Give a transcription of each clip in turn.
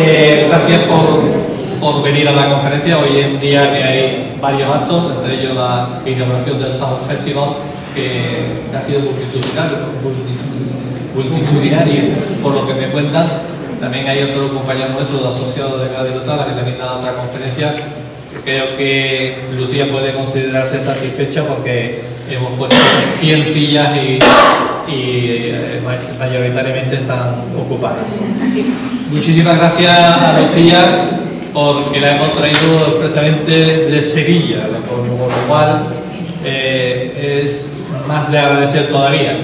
Eh, gracias por, por, venir a la conferencia. Hoy en día que hay varios actos, entre ellos la inauguración del South Festival, que ha sido multitudinario, multitudinario, por lo que me cuentan. También hay otro compañero nuestro asociado de Cádiz que también da otra conferencia. Creo que Lucía puede considerarse satisfecha porque hemos puesto 100 sillas y eh, mayoritariamente están ocupadas. Muchísimas gracias a Lucía porque la hemos traído expresamente de Sevilla, por lo cual eh, es más de agradecer todavía.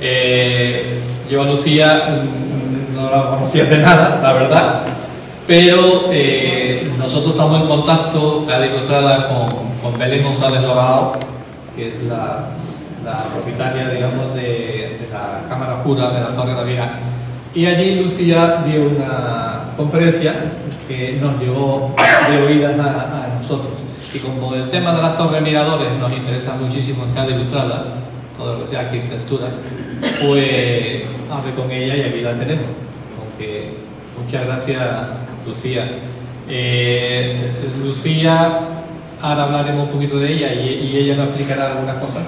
Eh, yo a Lucía mm, no la conocía de nada, la verdad, pero nosotros estamos en contacto, cada ilustrada, con, con Belén González Dorado, que es la la propietaria, digamos, de, la Cámara Oscura de la Torre de. Y allí Lucía dio una conferencia que nos llevó de oídas a, nosotros. Y como el tema de las torres miradores nos interesa muchísimo en cada ilustrada, todo lo que sea arquitectura, pues hablé con ella y aquí la tenemos. Aunque muchas gracias, Lucía. Eh, Lucía, ahora hablaremos un poquito de ella y, ella nos explicará algunas cosas.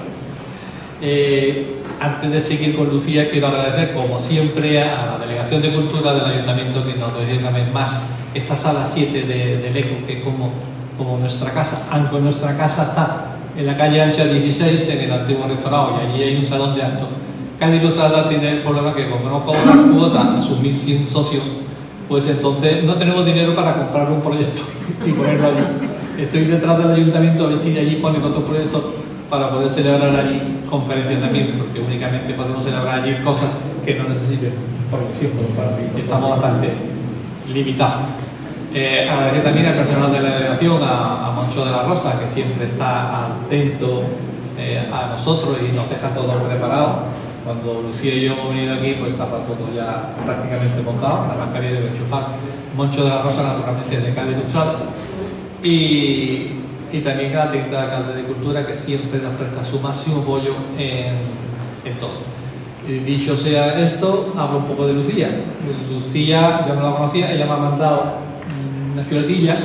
Eh, antes de seguir con Lucía, quiero agradecer, como siempre, a la Delegación de Cultura del Ayuntamiento que nos doy una vez más esta sala 7 de, del ECO, que como, como nuestra casa, aunque nuestra casa está en la calle Ancha 16, en el antiguo rectorado, y allí hay un salón de actos. Cada ilustrada tiene el problema que como no cobra cuota a sus 1.100 socios, pues entonces no tenemos dinero para comprar un proyecto y ponerlo allí. Estoy detrás del ayuntamiento a ver si allí ponen otro proyecto para poder celebrar allí conferencias también, porque únicamente podemos celebrar allí cosas que no necesiten proyección, estamos bastante limitados. Eh, agradecer también al personal de la delegación, a, Moncho de la Rosa, que siempre está atento eh, a nosotros y nos deja todo preparado. Cuando Lucía y yo hemos venido aquí, pues estaba todo ya prácticamente montado, la mascarilla debe enchufar. Moncho de la Rosa, naturalmente, de Cádiz. Y, y también a la técnica de alcalde de cultura que siempre nos presta su máximo apoyo en, en todo. Dicho sea esto, hablo un poco de Lucía. Lucía, ya no la conocía, ella me ha mandado una esqueletilla,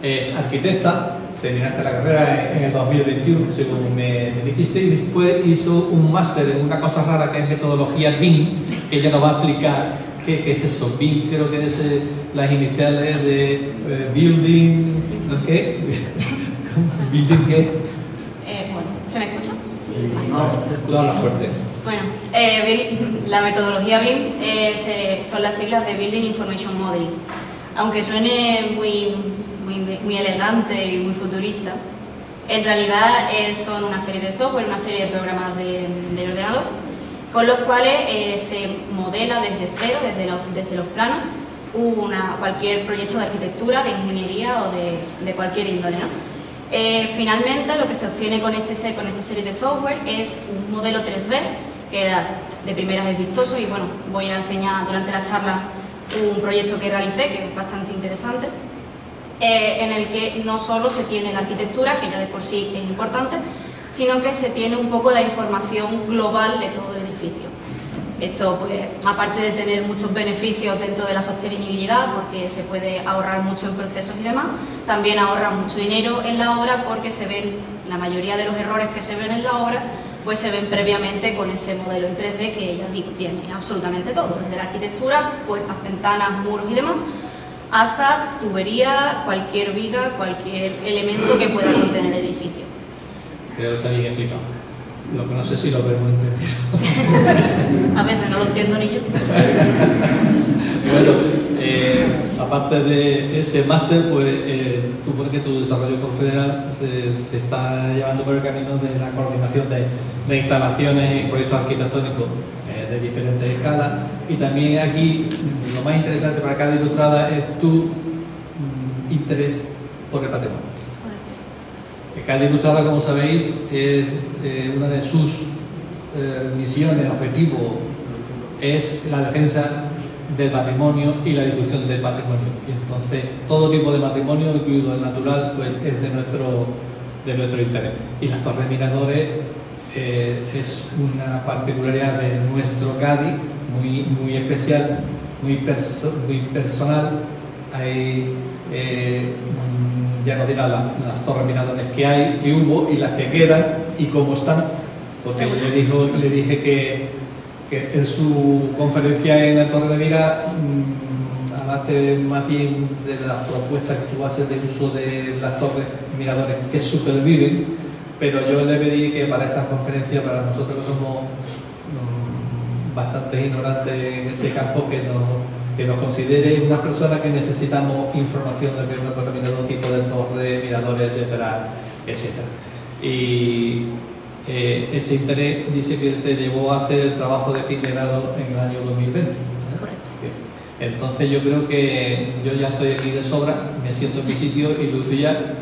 es arquitecta, terminaste la carrera en, el 2021, según me, dijiste, y después hizo un máster en una cosa rara que es metodología BIM, que ella nos va a explicar qué, es eso. BIM creo que es eh, las iniciales de eh, Building, ¿no? ¿qué? Eh, bueno, ¿se me escucha? toda la fuerte. Bueno, eh, la metodología BIM eh, son las siglas de Building Information Modeling. Aunque suene muy, muy, elegante y muy futurista, en realidad son una serie de software, una serie de programas de, del ordenador, con los cuales se modela desde cero, desde los, desde los planos, una, cualquier proyecto de arquitectura, de ingeniería o de, cualquier índole. ¿no? Eh, finalmente, lo que se obtiene con, este, con esta serie de software es un modelo 3D que de primeras es vistoso y bueno, voy a enseñar durante la charla un proyecto que realicé que es bastante interesante eh, en el que no solo se tiene la arquitectura, que ya de por sí es importante, sino que se tiene un poco la información global de todo el edificio. Esto, pues, aparte de tener muchos beneficios dentro de la sostenibilidad, porque se puede ahorrar mucho en procesos y demás, también ahorra mucho dinero en la obra porque se ven, la mayoría de los errores que se ven en la obra, pues se ven previamente con ese modelo en 3D que ya digo, tiene absolutamente todo, desde la arquitectura, puertas, ventanas, muros y demás, hasta tubería, cualquier viga, cualquier elemento que pueda contener el edificio. Creo que está bien explicado. Lo que no sé si lo vemos entendido. A veces no lo entiendo ni yo. bueno, eh, aparte de ese máster, pues eh, tú porque tu desarrollo profesional se, se, está llevando por el camino de la coordinación de, instalaciones y proyectos arquitectónicos eh, de diferentes escalas. Y también aquí lo más interesante para cada ilustrada es tu mm, interés por el patrimonio. Cada Ilustrada, como sabéis, es eh, una de sus eh, misiones, objetivos, es la defensa del patrimonio y la difusión del patrimonio. Y entonces, todo tipo de patrimonio, incluido el natural, pues es de nuestro, de nuestro interés. Y las torres miradores eh, es una particularidad de nuestro Cádiz muy, muy especial muy, muy personal. Hay, ya no dirá las torres miradores que hay, que hubo y las que quedan y cómo están, porque le, dijo, le dije que, que, en su conferencia en la Torre de mmm, hablaste más bien de las propuestas que tú haces del uso de las torres miradores que superviven, pero yo le pedí que para esta conferencia, para nosotros que somos bastante ignorante en este campo que nos, que nos considere una persona que necesitamos información de un determinado tipo de torre, miradores, etcétera, etcétera. Y eh, ese interés dice que te llevó a hacer el trabajo de fin de grado en el año 2020. ¿eh? Entonces yo creo que yo ya estoy aquí de sobra, me siento en mi sitio y Lucía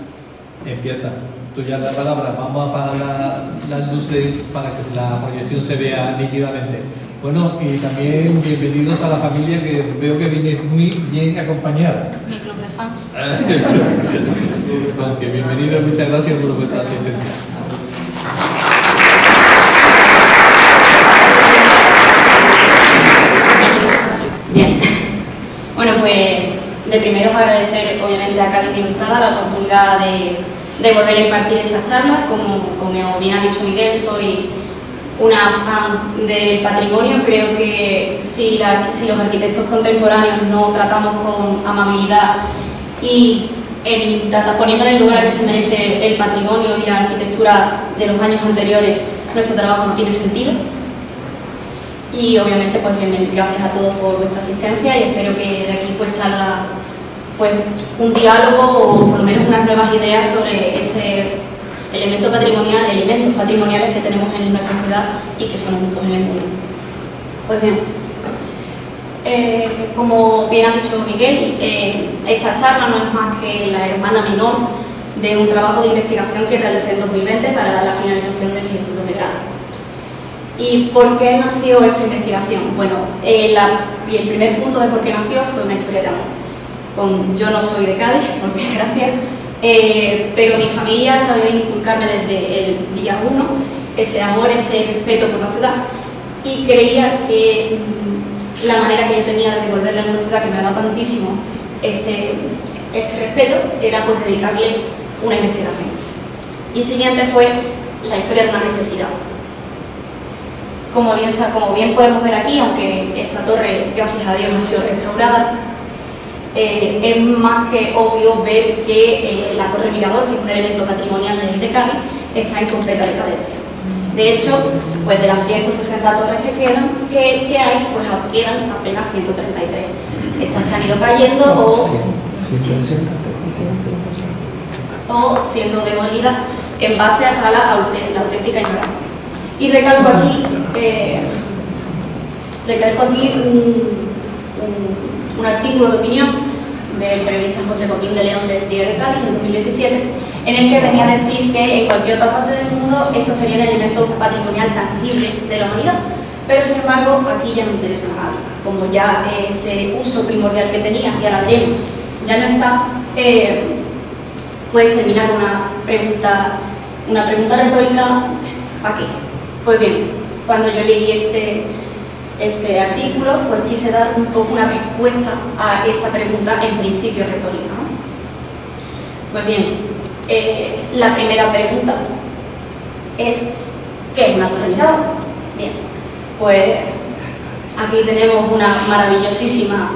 empieza. Tú ya la palabra, vamos a apagar las luces para que la proyección se vea nítidamente. Bueno, y también bienvenidos a la familia que veo que viene muy bien acompañada. Mi club de fans. bienvenidos, muchas gracias por vuestra asistencia. Bien. Bueno, pues de primero agradecer obviamente a Cádiz Ilustrada la oportunidad de, de volver a impartir esta charla. Como, como bien ha dicho Miguel, soy una fan del patrimonio. Creo que si, los arquitectos contemporáneos no tratamos con amabilidad y en, poniéndole el lugar a que se merece el patrimonio y la arquitectura de los años anteriores, nuestro trabajo no tiene sentido. Y obviamente, pues bienvenido, gracias a todos por vuestra asistencia y espero que de aquí pues salga pues, un diálogo o por lo menos unas nuevas ideas sobre este elementos patrimoniales, elementos patrimoniales que tenemos en nuestra ciudad y que son únicos en el mundo. Pues bien, eh, como bien ha dicho Miguel, eh, esta charla no es más que la hermana menor de un trabajo de investigación que realicé en 2020 para la finalización de mis estudios de grado. ¿Y por qué nació esta investigación? Bueno, eh, el primer punto de por qué nació fue una historia de amor. Con, yo no soy de Cádiz, por desgracia, eh, pero mi familia sabía inculcarme desde el día uno ese amor, ese respeto por la ciudad y creía que mm, la manera que yo tenía de devolverle a una ciudad que me ha dado tantísimo este, este respeto era pues dedicarle una investigación. Y siguiente fue la historia de una necesidad. Como bien, como bien podemos ver aquí, aunque esta torre, gracias a Dios, ha sido restaurada, eh, es más que obvio ver que eh, la Torre Mirador, que es un elemento patrimonial de Cádiz, está en completa decadencia. De hecho, pues de las 160 torres que quedan, que, hay, pues quedan apenas 133. Estas se han ido cayendo o, o siendo demolidas en base a la, auténtica ignorancia. Y recalco aquí, eh, recalco aquí un un artículo de opinión del periodista José Joaquín de León del Diario de Cádiz en 2017, en el que venía a decir que en cualquier otra parte del mundo esto sería un elemento patrimonial tangible de la humanidad. Pero sin embargo, aquí ya no interesa a nadie. Como ya ese uso primordial que tenía, y ahora veremos, ya no está, eh, pues con una pregunta, una pregunta retórica, ¿para qué? Pues bien, cuando yo leí este este artículo, pues quise dar un poco una respuesta a esa pregunta en principio retórica. Pues bien, eh, la primera pregunta es ¿qué es una torre mirada? Bien, pues aquí tenemos una maravillosísima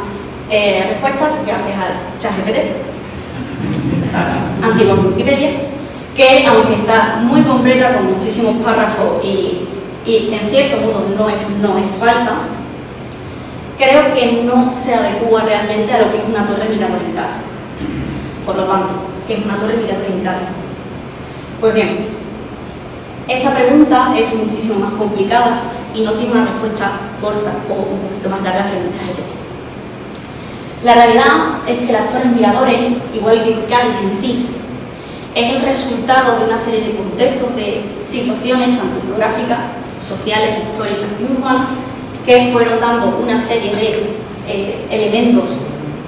eh, respuesta gracias al ChatGPT, antigua Wikipedia, que aunque está muy completa con muchísimos párrafos y y en cierto modo no es, no es falsa, creo que no se adecua realmente a lo que es una torre Cádiz. Por lo tanto, ¿qué es una torre Cádiz? Pues bien, esta pregunta es muchísimo más complicada y no tiene una respuesta corta o un poquito más larga según ChatGPT. La realidad es que las torres miradores, igual que Cádiz en sí, es el resultado de una serie de contextos, de situaciones, tanto geográficas sociales, históricas y urbanas, que fueron dando una serie de eh, elementos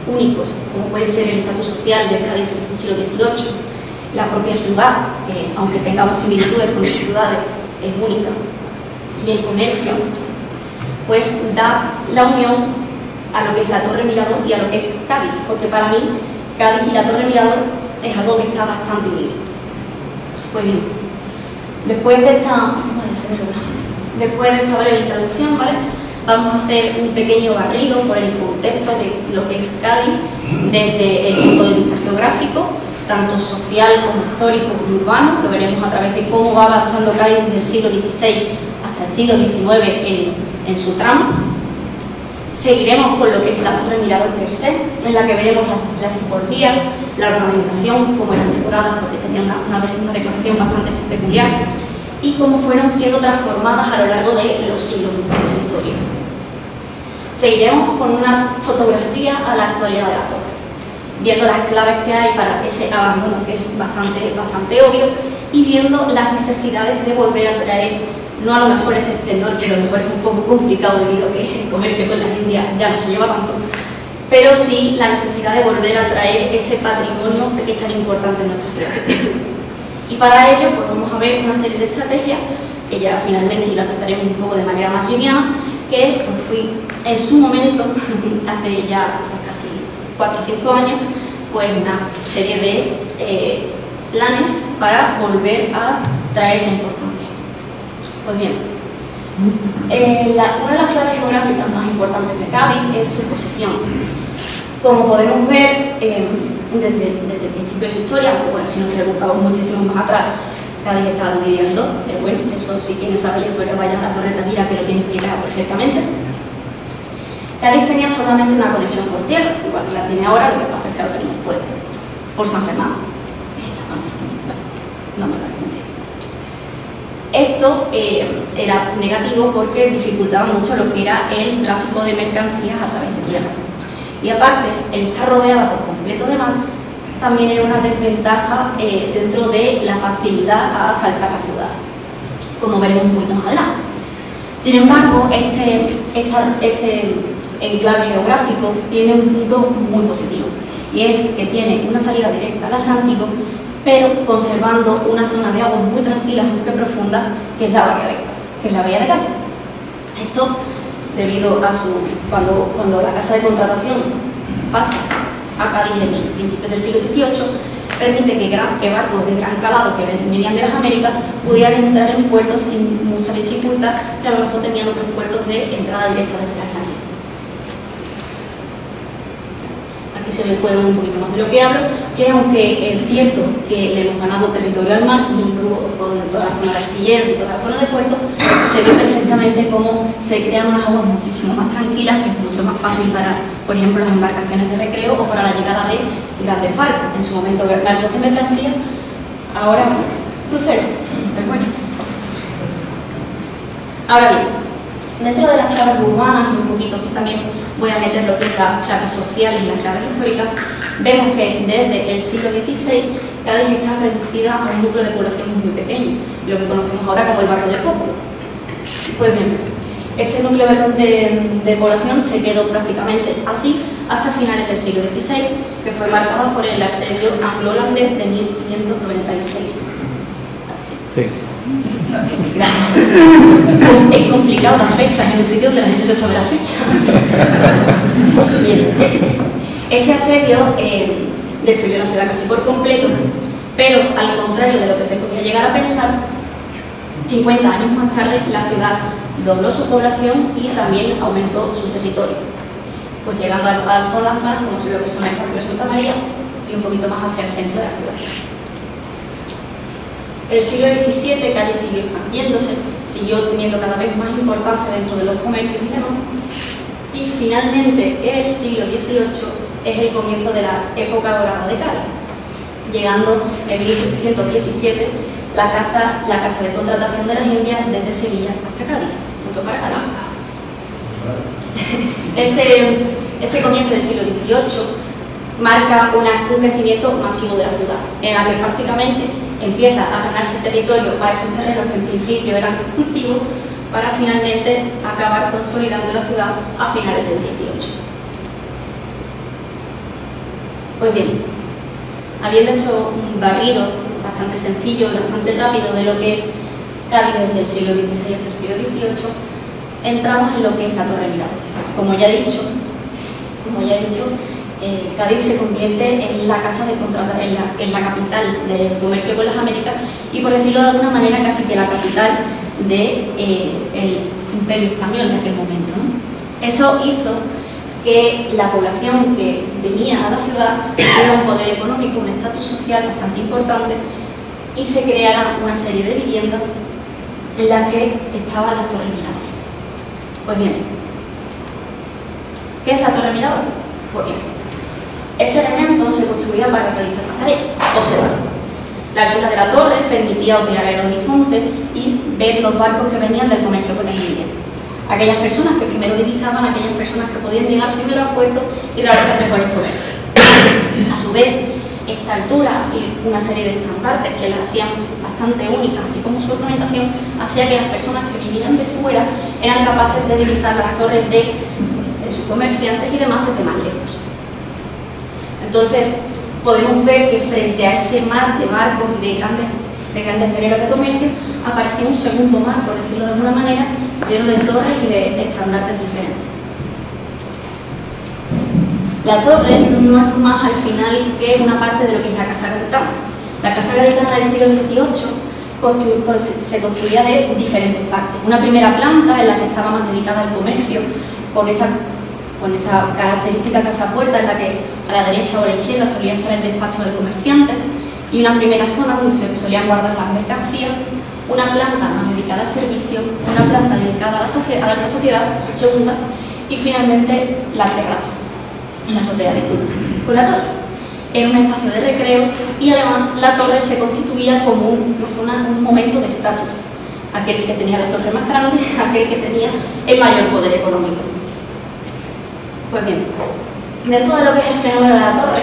únicos, como puede ser el estatus social del Cádiz del siglo XVIII, la propia ciudad, que aunque tengamos similitudes con otras ciudades, es única, y el comercio, pues da la unión a lo que es la Torre Mirador y a lo que es Cádiz, porque para mí Cádiz y la Torre Mirador es algo que está bastante unido. Pues bien, después de esta, después de esta breve introducción, ¿vale? vamos a hacer un pequeño barrido por el contexto de lo que es Cádiz desde el punto de vista geográfico, tanto social como histórico como urbano, lo veremos a través de cómo va avanzando Cádiz desde el siglo XVI hasta el siglo XIX en, en su tramo. Seguiremos con lo que es la torre mirador per se, en la que veremos las, tipologías, la ornamentación, cómo eran decoradas, porque tenían una, una, decoración bastante peculiar, y cómo fueron siendo transformadas a lo largo de los siglos de su historia. Seguiremos con una fotografía a la actualidad de la torre, viendo las claves que hay para ese abandono que es bastante, bastante obvio y viendo las necesidades de volver a traer, no a lo mejor ese esplendor, que a lo mejor es un poco complicado debido a que el comercio con la India ya no se lleva tanto, pero sí la necesidad de volver a traer ese patrimonio que es tan importante en nuestra ciudad. Y para ello pues vamos a ver una serie de estrategias que ya finalmente las trataremos un poco de manera más lineal, que pues, fui en su momento, hace ya pues, casi 4 o 5 años, pues una serie de eh, planes para volver a traer esa importancia. Pues bien, eh, una de las claves geográficas más importantes de Cádiz es su posición. Como podemos ver eh, desde, desde, el principio de su historia, aunque bueno, si nos preguntamos muchísimo más atrás, Cádiz está dividiendo, pero bueno, eso si quieres saber la historia, vaya a la Torre Tavira que lo tiene explicado perfectamente. Cádiz tenía solamente una conexión por tierra, igual que la tiene ahora, lo que pasa es que ahora tenemos puente, por San Fernando. no me lo Esto eh, era negativo porque dificultaba mucho lo que era el tráfico de mercancías a través de tierra. Y aparte, el estar rodeada por completo de mar también era una desventaja eh, dentro de la facilidad a asaltar la ciudad, como veremos un poquito más adelante. Sin embargo, este, este enclave geográfico tiene un punto muy positivo y es que tiene una salida directa al Atlántico pero conservando una zona de aguas muy tranquilas, muy profundas, que es la bahía de que es la bahía de Cádiz. Esto, debido a su... Cuando, cuando la casa de contratación pasa a Cádiz en el principio del siglo XVIII, permite que, que barcos de gran calado que venían de las Américas pudieran entrar en puertos sin mucha dificultad, que a lo mejor tenían otros puertos de entrada directa desde el Atlántico. Aquí se me puede un poquito más de lo que hablo, que aunque es cierto que le hemos ganado territorio al mar, con toda la zona de astilleros y toda la zona de puertos, se ve perfectamente cómo se crean unas aguas muchísimo más tranquilas, que es mucho más fácil para, por ejemplo, las embarcaciones de recreo o para la llegada de grandes barcos. En su momento, barcos de mercancía, ahora crucero. Pero bueno. Ahora bien, dentro de las claves urbanas, y un poquito que también voy a meter lo que es la clave social y la clave histórica, vemos que desde el siglo XVI Cádiz está reducida a un núcleo de población muy pequeño, lo que conocemos ahora como el barrio del Pópulo. Pues bien, este núcleo de, población se quedó prácticamente así hasta finales del siglo XVI, que fue marcado por el asedio anglo-holandés de 1596. Sí. Es complicado las fechas en un sitio donde la gente se sabe la fecha. Bien. Este asedio eh, destruyó la ciudad casi por completo, pero al contrario de lo que se podía llegar a pensar, 50 años más tarde la ciudad dobló su población y también aumentó su territorio, pues llegando a, las zonas como lo que son el Parque de Santa María y un poquito más hacia el centro de la ciudad. El siglo XVII Cádiz siguió expandiéndose, siguió teniendo cada vez más importancia dentro de los comercios y demás, y finalmente el siglo XVIII es el comienzo de la época dorada de Cádiz, llegando en 1717 la casa, la casa de contratación de las Indias desde Sevilla hasta Cádiz, punto para Cádiz. Este, este comienzo del siglo XVIII marca un crecimiento masivo de la ciudad, en la que prácticamente empieza a ganarse territorio a esos terrenos que en principio eran cultivos para finalmente acabar consolidando la ciudad a finales del 18. Pues bien, habiendo hecho un barrido bastante sencillo y bastante rápido de lo que es Cádiz desde el siglo XVI hasta el siglo XVIII, entramos en lo que es la Torre. Como ya he dicho, como ya he dicho, eh, Cádiz se convierte en la casa de contrata, en la, capital del comercio con las Américas y por decirlo de alguna manera casi que la capital del de, eh, imperio español en aquel momento. ¿no? Eso hizo que la población que venía a la ciudad tuviera un poder económico, un estatus social bastante importante y se crearan una serie de viviendas en las que estaban las torres miradores. Pues bien, ¿qué es la torre mirador? Pues bien, este elemento se construía para realizar la tarea, observar. La altura de la torre permitía otear el horizonte y ver los barcos que venían del comercio con la India. Aquellas personas que primero divisaban, aquellas personas que podían llegar primero al puerto y realizar mejores comercios. A su vez, esta altura y una serie de estandartes que la hacían bastante única, así como su ornamentación, hacía que las personas que vinieran de fuera eran capaces de divisar las torres de, de sus comerciantes y demás desde más lejos. Entonces, podemos ver que frente a ese mar de barcos y de grandes, de grandes de comercio, aparecía un segundo mar, por decirlo de alguna manera, lleno de torres y de estandartes diferentes. La torre no es más al final que una parte de lo que es la Casa Garitana. La Casa Garitana del siglo XVIII pues, se construía de diferentes partes. Una primera planta en la que estaba más dedicada al comercio, con esa, con esa característica casa puerta en la que a la derecha o a la izquierda solía estar el despacho del comerciante, y una primera zona donde se solían guardar las mercancías, una planta más dedicada al servicio, una planta dedicada a la, alta sociedad, segunda, y finalmente la terraza la azotea de con la torre. Era un espacio de recreo y además la torre se constituía como un momento de estatus. Aquel que tenía la torre más grande, aquel que tenía el mayor poder económico. Pues bien, dentro de lo que es el fenómeno de la torre,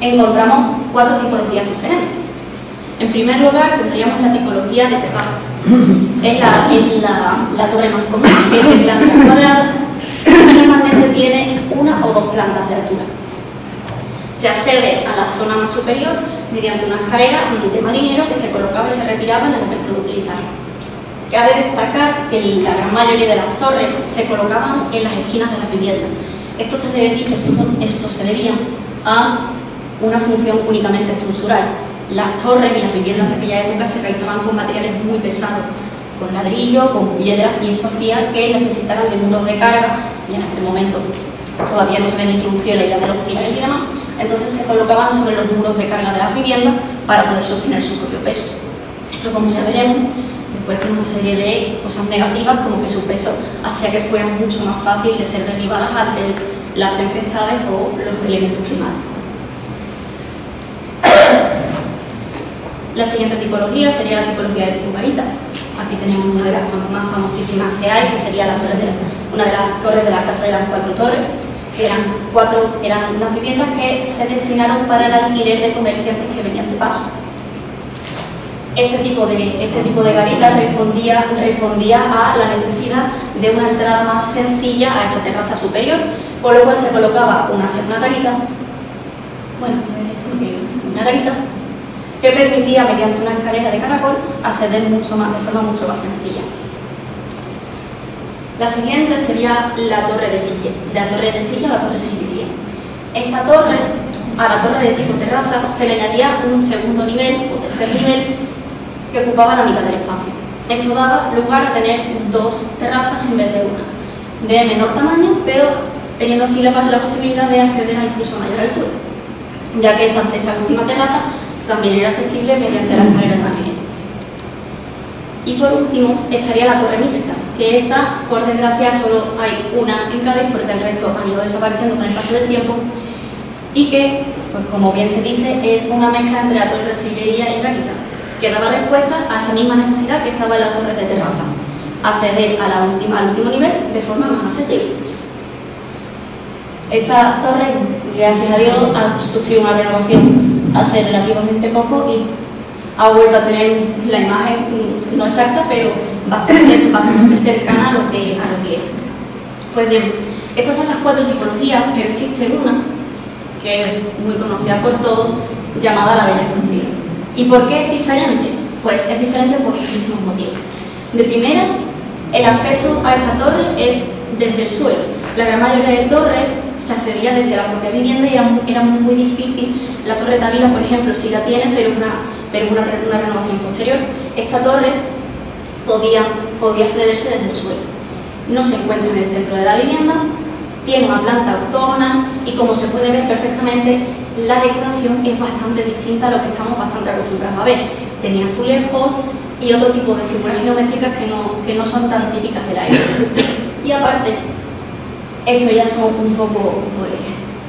encontramos cuatro tipologías diferentes. En primer lugar, tendríamos la tipología de terraza. Es la, es la, la torre más común, que es de planta cuadrada, normalmente tiene una o dos plantas de altura. Se accede a la zona más superior mediante una escalera de marinero que se colocaba y se retiraba en el momento de utilizarla. Cabe destacar que la gran mayoría de las torres se colocaban en las esquinas de las viviendas. Esto se, debía, a una función únicamente estructural. Las torres y las viviendas de aquella época se realizaban con materiales muy pesados, con ladrillo, con piedra, y esto hacía que necesitaran de muros de carga, y en aquel momento todavía no se había introducido la idea de los pilares y demás, entonces se colocaban sobre los muros de carga de las viviendas para poder sostener su propio peso. Esto, como ya veremos, después tiene una serie de cosas negativas, como que su peso hacía que fuera mucho más fácil de ser derribadas ante las tempestades o los elementos climáticos. La siguiente tipología sería la tipología de tipo garita. Aquí tenemos una de las más famosísimas que hay, que sería la torre de, una de las torres de la Casa de las Cuatro Torres, que eran, cuatro, eran unas viviendas que se destinaron para el alquiler de comerciantes que venían de paso. Este tipo de, este tipo de garita respondía, respondía a la necesidad de una entrada más sencilla a esa terraza superior, por lo cual se colocaba una, una garita, bueno, una garita que permitía, mediante una escalera de caracol, acceder mucho más, de forma mucho más sencilla. La siguiente sería la torre de silla, de la torre de silla a la torre sillería. Esta torre, a la torre de tipo terraza, se le añadía un segundo nivel o tercer nivel que ocupaba la mitad del espacio. Esto daba lugar a tener dos terrazas en vez de una, de menor tamaño, pero teniendo así la, posibilidad de acceder a incluso mayor altura, ya que esa, esa última terraza también era accesible mediante la escalera de margen. Y por último estaría la torre mixta, que esta, por desgracia, solo hay una en Cádiz porque el resto han ido desapareciendo con el paso del tiempo y que, pues como bien se dice, es una mezcla entre la torre de sillería y garita, que daba respuesta a esa misma necesidad que estaba en las torres de terraza, acceder al último nivel de forma más accesible. Esta torre, gracias a Dios, ha sufrido una renovación hace relativamente poco y ha vuelto a tener la imagen no exacta, pero bastante, cercana a lo, que, a lo que era. Pues bien, estas son las cuatro tipologías, pero existe una que es muy conocida por todos, llamada la Bella Escondida. ¿Y por qué es diferente? Pues es diferente por muchísimos motivos. De primeras, el acceso a esta torre es desde el suelo. La gran mayoría de torres se accedía desde la propia vivienda y era, muy difícil. La torre de Ávila, por ejemplo, sí la tiene, pero una, pero una renovación posterior. Esta torre podía, podía accederse desde el suelo. No se encuentra en el centro de la vivienda, tiene una planta autónoma y como se puede ver perfectamente, la decoración es bastante distinta a lo que estamos bastante acostumbrados a ver. Tenía azulejos y otro tipo de figuras geométricas que no, que no son tan típicas de la época. Y aparte, esto ya son un poco pues,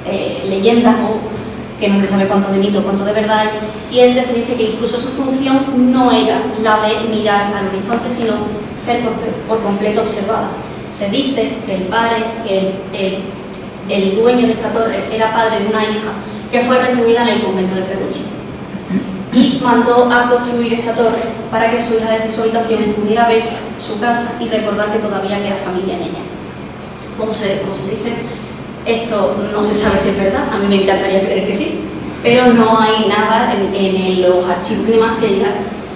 eh, leyendas o que no se sabe cuánto de mito, cuánto de verdad hay, y es que se dice que incluso su función no era la de mirar al horizonte, sino ser por, completo observada. Se dice que el padre, que el, el, dueño de esta torre era padre de una hija que fue recluida en el convento de Freducci y mandó a construir esta torre para que su hija desde su habitación pudiera ver su casa y recordar que todavía queda familia en ella. Como se, como se dice, esto no se sabe si es verdad, a mí me encantaría creer que sí, pero no hay nada en, los archivos y demás que diga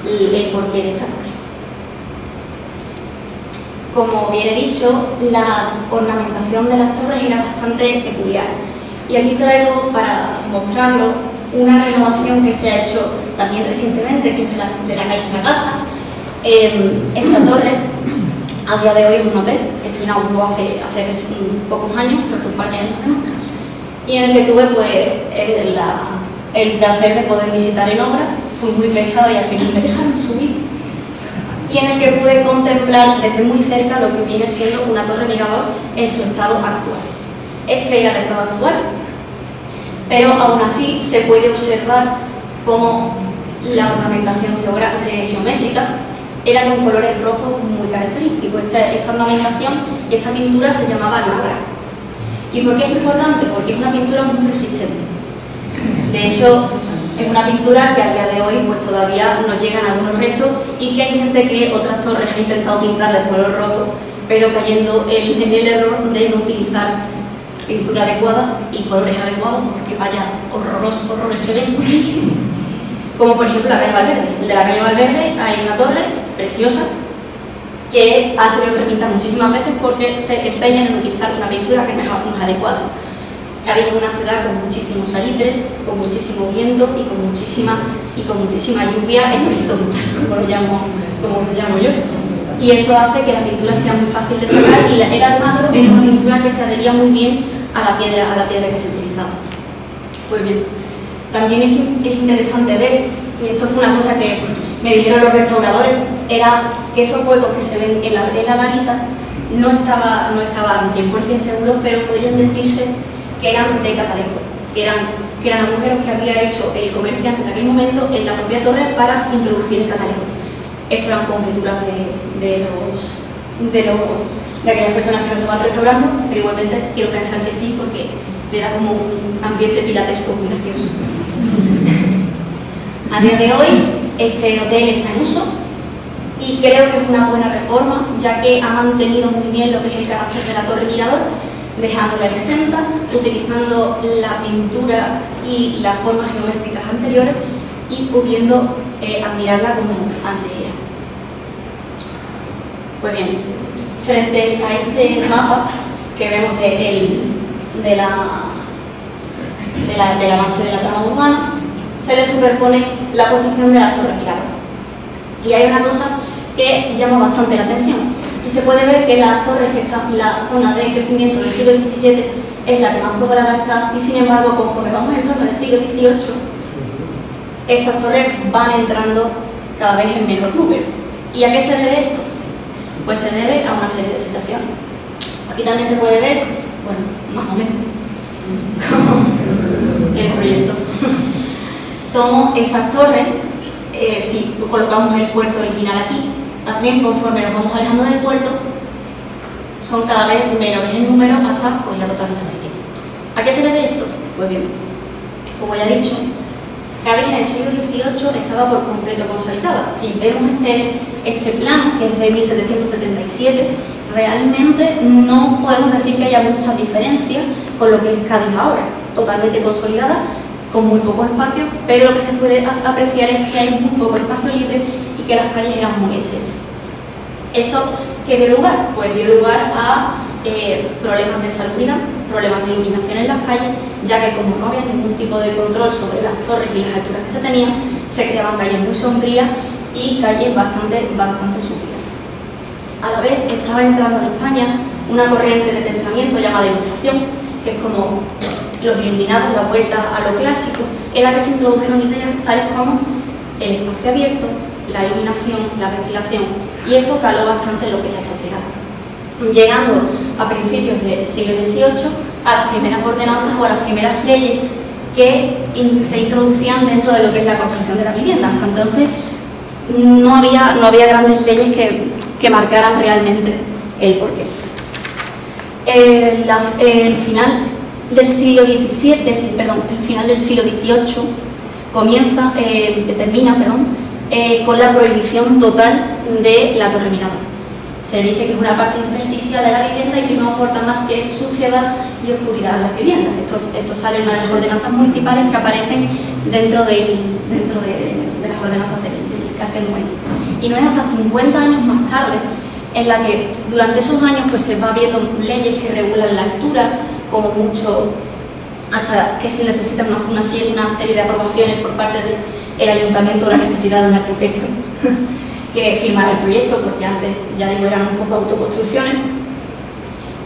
el, porqué de esta torre. Como bien he dicho, la ornamentación de las torres era bastante peculiar. Y aquí traigo para mostrarlo una renovación que se ha hecho también recientemente, que es de la, de la calle Sagasta. Eh, esta torre a día de hoy es un hotel que se inauguró hace, hace pocos años, creo que un par de años y en el que tuve pues, el, el placer de poder visitar en obra. Fui muy pesado y al final me dejaron subir. Y en el que pude contemplar desde muy cerca lo que viene siendo una torre mirador en su estado actual. Este era el estado actual, pero aún así se puede observar cómo la ornamentación geométrica eran con colores rojos muy característicos. Esta, ornamentación y esta pintura se llamaba lagra. ¿Y por qué es importante? Porque es una pintura muy resistente. De hecho, es una pintura que a día de hoy pues todavía nos llegan algunos restos y que hay gente que otras torres ha intentado pintar de color rojo, pero cayendo en, el error de no utilizar pintura adecuada y colores adecuados porque vaya horrorosos horrores se ven por ahí. Como por ejemplo la calle Valverde. De la calle Valverde hay una torre preciosa que ha tenido que muchísimas veces porque se empeñan en utilizar una pintura que es no es adecuada. Había una ciudad con muchísimo salitre, con muchísimo viento y con muchísima, y con muchísima lluvia en horizontal, como lo llamo, como lo llamo yo. Y eso hace que la pintura sea muy fácil de sacar y el almagro era una pintura que se adhería muy bien a la piedra, a la piedra que se utilizaba. Pues bien, también es, es interesante ver, que esto fue una cosa que me dijeron los restauradores, era que esos huecos que se ven en la, en la varita no, estaba, no estaban 100% seguros, pero podrían decirse que eran de catalejo, que eran, que eran agujeros que había hecho el comerciante en aquel momento en la propia torre para introducir el catalejo. Esto eran conjeturas de, de, los, de, los, de aquellas personas que no estaban restaurando, pero igualmente quiero pensar que sí, porque le da como un ambiente pilatesco muy gracioso. A día de hoy, este hotel está en uso y creo que es una buena reforma, ya que ha mantenido muy bien lo que es el carácter de la Torre Mirador, dejándola exenta, utilizando la pintura y las formas geométricas anteriores y pudiendo eh, admirarla como antes era. Pues bien, frente a este mapa que vemos de, de la, del avance de la trama urbana, se le superpone la posición de las torres mirador. Y hay una cosa que llama bastante la atención. Y se puede ver que las torres, que están la zona de crecimiento del siglo XVII, es la que más poblada está, y sin embargo, conforme vamos entrando en el siglo XVIII, estas torres van entrando cada vez en menos número. ¿Y a qué se debe esto? Pues se debe a una serie de situaciones. Aquí también se puede ver, bueno, más o menos, como el proyecto como esas torres, eh, si colocamos el puerto original aquí, también conforme nos vamos alejando del puerto, son cada vez menores en número hasta pues, la total desaparición. ¿A qué se debe esto? Pues bien, como ya he dicho, Cádiz en el siglo XVIII estaba por completo consolidada. Si vemos este, este plano, que es de 1777, realmente no podemos decir que haya muchas diferencias con lo que es Cádiz ahora, totalmente consolidada, con muy poco espacio, pero lo que se puede apreciar es que hay muy poco espacio libre y que las calles eran muy estrechas. ¿Esto qué dio lugar? Pues dio lugar a eh, problemas de salubridad, problemas de iluminación en las calles, ya que como no había ningún tipo de control sobre las torres y las alturas que se tenían, se creaban calles muy sombrías y calles bastante, bastante sucias. A la vez estaba entrando en España una corriente de pensamiento llamada ilustración, que es como los iluminados, la vuelta a lo clásico, en la que se introdujeron ideas tales como el espacio abierto, la iluminación, la ventilación, y esto caló bastante en lo que es la sociedad. Llegando a principios del siglo XVIII a las primeras ordenanzas o a las primeras leyes que se introducían dentro de lo que es la construcción de la vivienda. Hasta entonces no había, no había grandes leyes que, que marcaran realmente el porqué. el final del siglo XVII, perdón, el final del siglo XVIII comienza, eh, termina, perdón, eh, con la prohibición total de la torre mirador. Se dice que es una parte intersticial de la vivienda y que no aporta más que suciedad y oscuridad a la vivienda. Esto, esto sale en una de las ordenanzas municipales que aparecen dentro, de, dentro de, las ordenanzas del, del momento. Y no es hasta 50 años más tarde en la que durante esos años pues, se va viendo leyes que regulan la altura, como mucho, hasta que se necesita una, una, serie de aprobaciones por parte del ayuntamiento o la necesidad de un arquitecto que firmara el proyecto, porque antes, ya digo, eran un poco autoconstrucciones.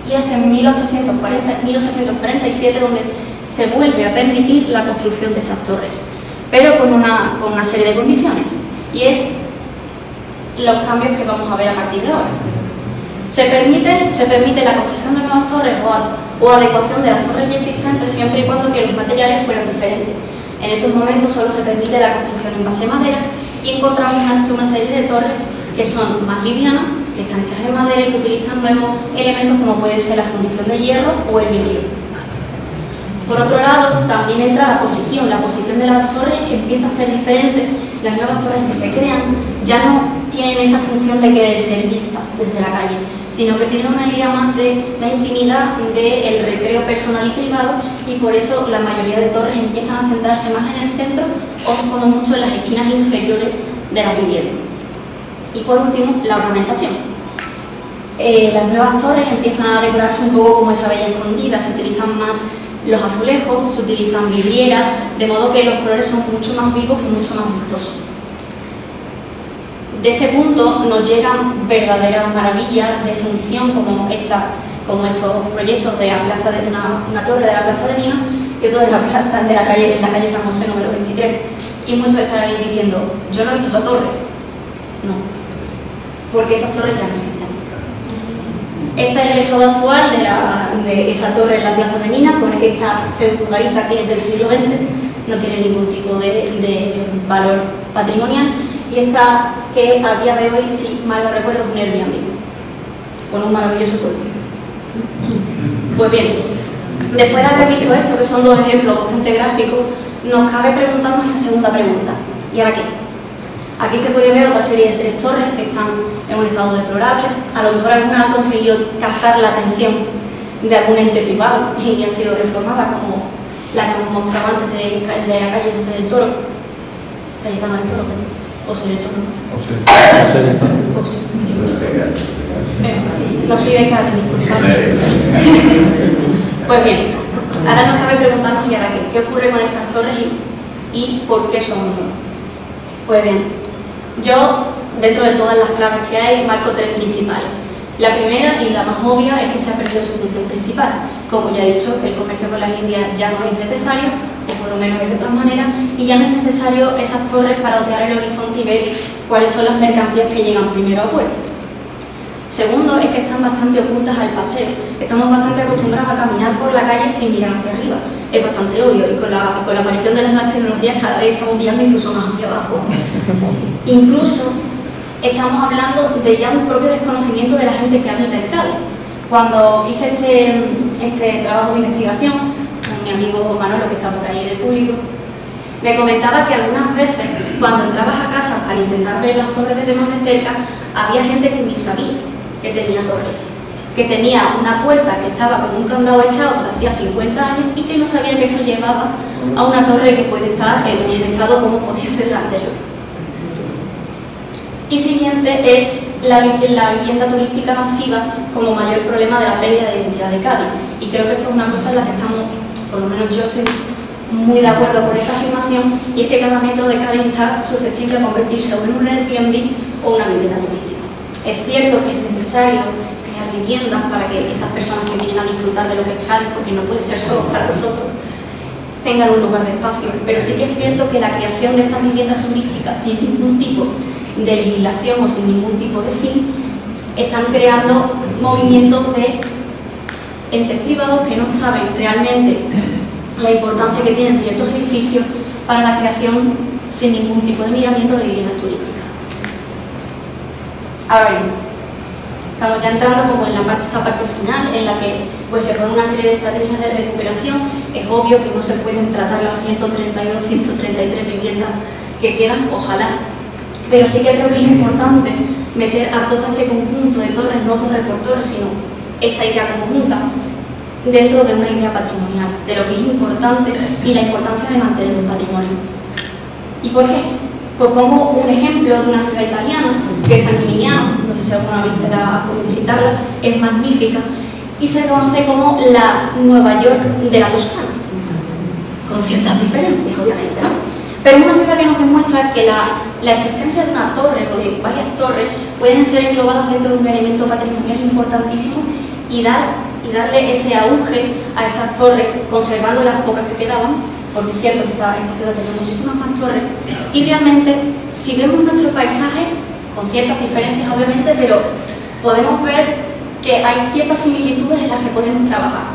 Y es en 1840, 1847 donde se vuelve a permitir la construcción de estas torres, pero con una, con una serie de condiciones. Y es los cambios que vamos a ver a partir de ahora. Se permite, se permite la construcción de nuevas torres o, adecuación de las torres ya existentes siempre y cuando que los materiales fueran diferentes. En estos momentos solo se permite la construcción en base de madera y encontramos una serie de torres que son más livianas, que están hechas de madera y que utilizan nuevos elementos como puede ser la fundición de hierro o el vidrio. Por otro lado, también entra la posición. La posición de las torres empieza a ser diferente. Las nuevas torres que se crean ya no tienen esa función de querer ser vistas desde la calle, sino que tienen una idea más de la intimidad del recreo personal y privado y por eso la mayoría de torres empiezan a centrarse más en el centro o como mucho en las esquinas inferiores de la vivienda. Y por último, la ornamentación. Eh, las nuevas torres empiezan a decorarse un poco como esa bella escondida, se utilizan más los azulejos, se utilizan vidrieras, de modo que los colores son mucho más vivos y mucho más vistosos. De este punto nos llegan verdaderas maravillas de función como, esta, como estos proyectos de la plaza de una, torre de la Plaza de Mina y otro de la plaza de la calle, de la calle San José número 23. Y muchos estarán diciendo, yo no he visto esa torre. No, porque esas torres ya no existen. Este es el estado actual de, esa torre en la Plaza de Mina, con esta pseudo que es del siglo XX, no tiene ningún tipo de, valor patrimonial, y esta que a día de hoy, si mal lo recuerdo, es un Airbnb, con un maravilloso cuerpo. Pues bien, después de haber visto esto, que son dos ejemplos bastante gráficos, nos cabe preguntarnos esa segunda pregunta. ¿Y ahora qué? Aquí se puede ver otra serie de tres torres que están en un estado deplorable. A lo mejor alguna ha conseguido captar la atención de algún ente privado y ha sido reformada, como la que hemos mostrado antes de, la calle José del Toro. Cayetano del Toro, perdón. José del Toro. José del Toro. José. No soy de Cádiz, disculpadme. pues bien, ahora nos cabe preguntarnos, ¿y ahora qué? ¿Qué ocurre con estas torres y, y por qué son Pues bien, yo, dentro de todas las claves que hay, marco tres principales. La primera y la más obvia es que se ha perdido su función principal. Como ya he dicho, el comercio con las Indias ya no es necesario, o por lo menos es de otra manera, y ya no es necesario esas torres para otear el horizonte y ver cuáles son las mercancías que llegan primero a puerto. Segundo, es que están bastante ocultas al paseo. Estamos bastante acostumbrados a caminar por la calle sin mirar hacia arriba. Es bastante obvio y con la, con la aparición de las nuevas tecnologías cada vez estamos mirando incluso más hacia abajo. Incluso estamos hablando de ya un propio desconocimiento de la gente que habita en Cádiz. Cuando hice este, este trabajo de investigación, con mi amigo Manolo, que está por ahí en el público, me comentaba que algunas veces, cuando entrabas a casa para intentar ver las torres desde más de cerca, había gente que ni sabía que tenía torres, que tenía una puerta que estaba con un candado echado de hacía 50 años y que no sabía que eso llevaba a una torre que puede estar en un estado como podía ser la anterior. Y siguiente es la, vivienda turística masiva como mayor problema de la pérdida de identidad de Cádiz. Y creo que esto es una cosa en la que estamos, por lo menos yo estoy muy de acuerdo con esta afirmación, y es que cada metro de Cádiz está susceptible a convertirse en un Airbnb o una vivienda turística. Es cierto que es necesario viviendas para que esas personas que vienen a disfrutar de lo que es Cádiz, porque no puede ser solo para nosotros, tengan un lugar de espacio. Pero sí que es cierto que la creación de estas viviendas turísticas sin ningún tipo de legislación o sin ningún tipo de fin están creando movimientos de entes privados que no saben realmente la importancia que tienen ciertos edificios para la creación sin ningún tipo de miramiento de viviendas turísticas. Ahora bien, estamos ya entrando como en la parte, esta parte final en la que pues, se pone una serie de estrategias de recuperación. Es obvio que no se pueden tratar las 132, 133 viviendas que quedan, ojalá, pero sí que creo que es importante meter a todo ese conjunto de torres, no torres por torres, sino esta idea conjunta dentro de una idea patrimonial, de lo que es importante y la importancia de mantener un patrimonio. ¿Y por qué? Pues pongo un ejemplo de una ciudad italiana, que es San no sé si alguna vez podido visitarla, es magnífica, y se conoce como la Nueva York de la Toscana, con ciertas diferencias, obviamente, ¿no? Pero es una ciudad que nos demuestra que la, la, existencia de una torre o de varias torres pueden ser englobadas dentro de un elemento patrimonial importantísimo y dar y darle ese auge a esas torres, conservando las pocas que quedaban, porque es cierto que esta, ciudad tiene muchísimas más torres, y realmente, si vemos nuestro paisaje, con ciertas diferencias obviamente, pero podemos ver que hay ciertas similitudes en las que podemos trabajar.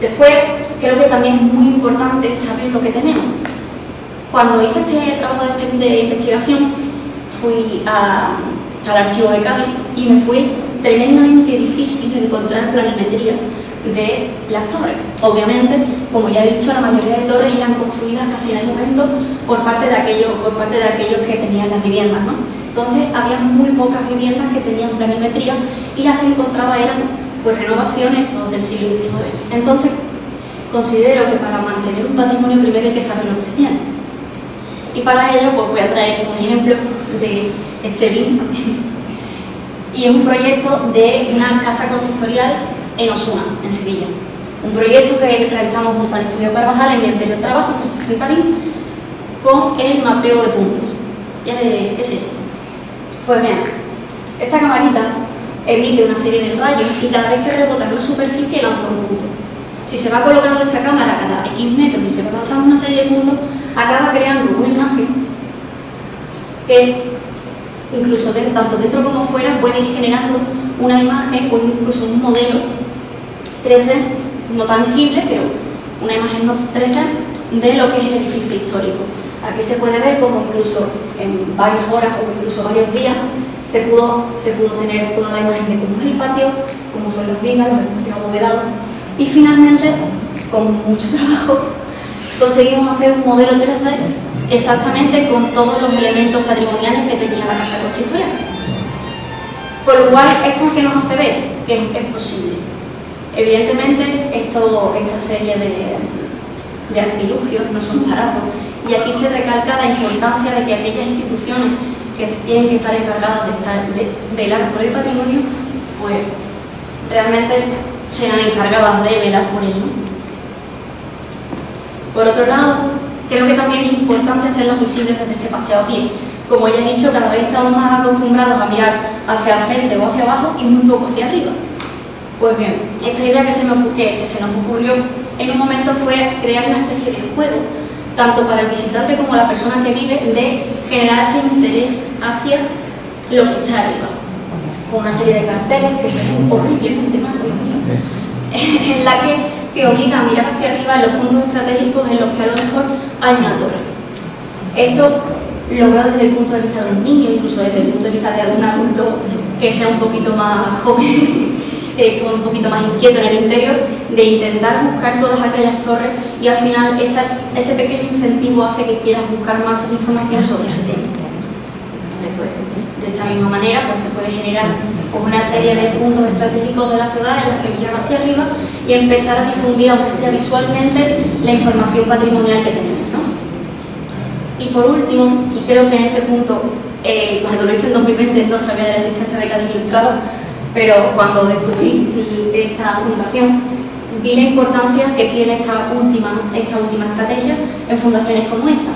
Después, creo que también es muy importante saber lo que tenemos. Cuando hice este trabajo de, investigación, fui al archivo de Cádiz y me fui tremendamente difícil encontrar planimetría de las torres. Obviamente, como ya he dicho, la mayoría de torres eran construidas casi en el momento por parte de aquellos, por parte de aquellos que tenían las viviendas. ¿no? Entonces, había muy pocas viviendas que tenían planimetría y las que encontraba eran pues, renovaciones del siglo XIX. Entonces, considero que para mantener un patrimonio primero hay que saber lo que se tiene. Y para ello pues voy a traer un ejemplo de este BIM y es un proyecto de una casa consistorial en Osuna, en Sevilla. Un proyecto que realizamos junto al Estudio Carvajal en mi anterior trabajo, en 60.000, con el mapeo de puntos. Ya me diréis, ¿qué es esto? Pues bien, esta camarita emite una serie de rayos y cada vez que rebota en una superficie lanza un punto. Si se va colocando esta cámara cada X metros y se va lanzando una serie de puntos, acaba creando una imagen que incluso tanto dentro como fuera, puede ir generando una imagen o incluso un modelo 3D, no tangible, pero una imagen no 3D de lo que es el edificio histórico. Aquí se puede ver como incluso en varias horas o incluso varios días se pudo, se pudo tener toda la imagen de cómo es el patio, cómo son las vigas, los espacios abovedados y finalmente, con mucho trabajo, conseguimos hacer un modelo 3D exactamente con todos los elementos patrimoniales que tenía la casa consistorial. Por lo cual, esto es que nos hace ver que es, posible. Evidentemente, esta serie de, de artilugios no son baratos y aquí se recalca la importancia de que aquellas instituciones que tienen que estar encargadas de, estar, de velar por el patrimonio, pues realmente sean encargadas de velar por ello. Por otro lado, creo que también es importante hacerlos visibles desde ese paseo a pie. Como ya he dicho, cada vez estamos más acostumbrados a mirar hacia el frente o hacia abajo y muy poco hacia arriba. Pues bien, esta idea que se, me, que se nos ocurrió en un momento fue crear una especie de juego, tanto para el visitante como la persona que vive, de generar ese interés hacia lo que está arriba. Con una serie de carteles que se ven horriblemente mal, en la que que obliga a mirar hacia arriba en los puntos estratégicos en los que a lo mejor hay una torre. Esto lo veo desde el punto de vista de un niño, incluso desde el punto de vista de algún adulto que sea un poquito más joven, eh, con un poquito más inquieto en el interior, de intentar buscar todas aquellas torres y al final ese pequeño incentivo hace que quieras buscar más información sobre el tema. Pues, de esta misma manera pues, se puede generar una serie de puntos estratégicos de la ciudad en los que mirar hacia arriba y empezar a difundir, aunque sea visualmente, la información patrimonial que tenemos. Y por último, y creo que en este punto Eh, cuando lo hice en 2020 no sabía de la existencia de Cádiz Ilustrada, pero cuando descubrí esta fundación vi la importancia que tiene esta última, esta última estrategia en fundaciones como esta.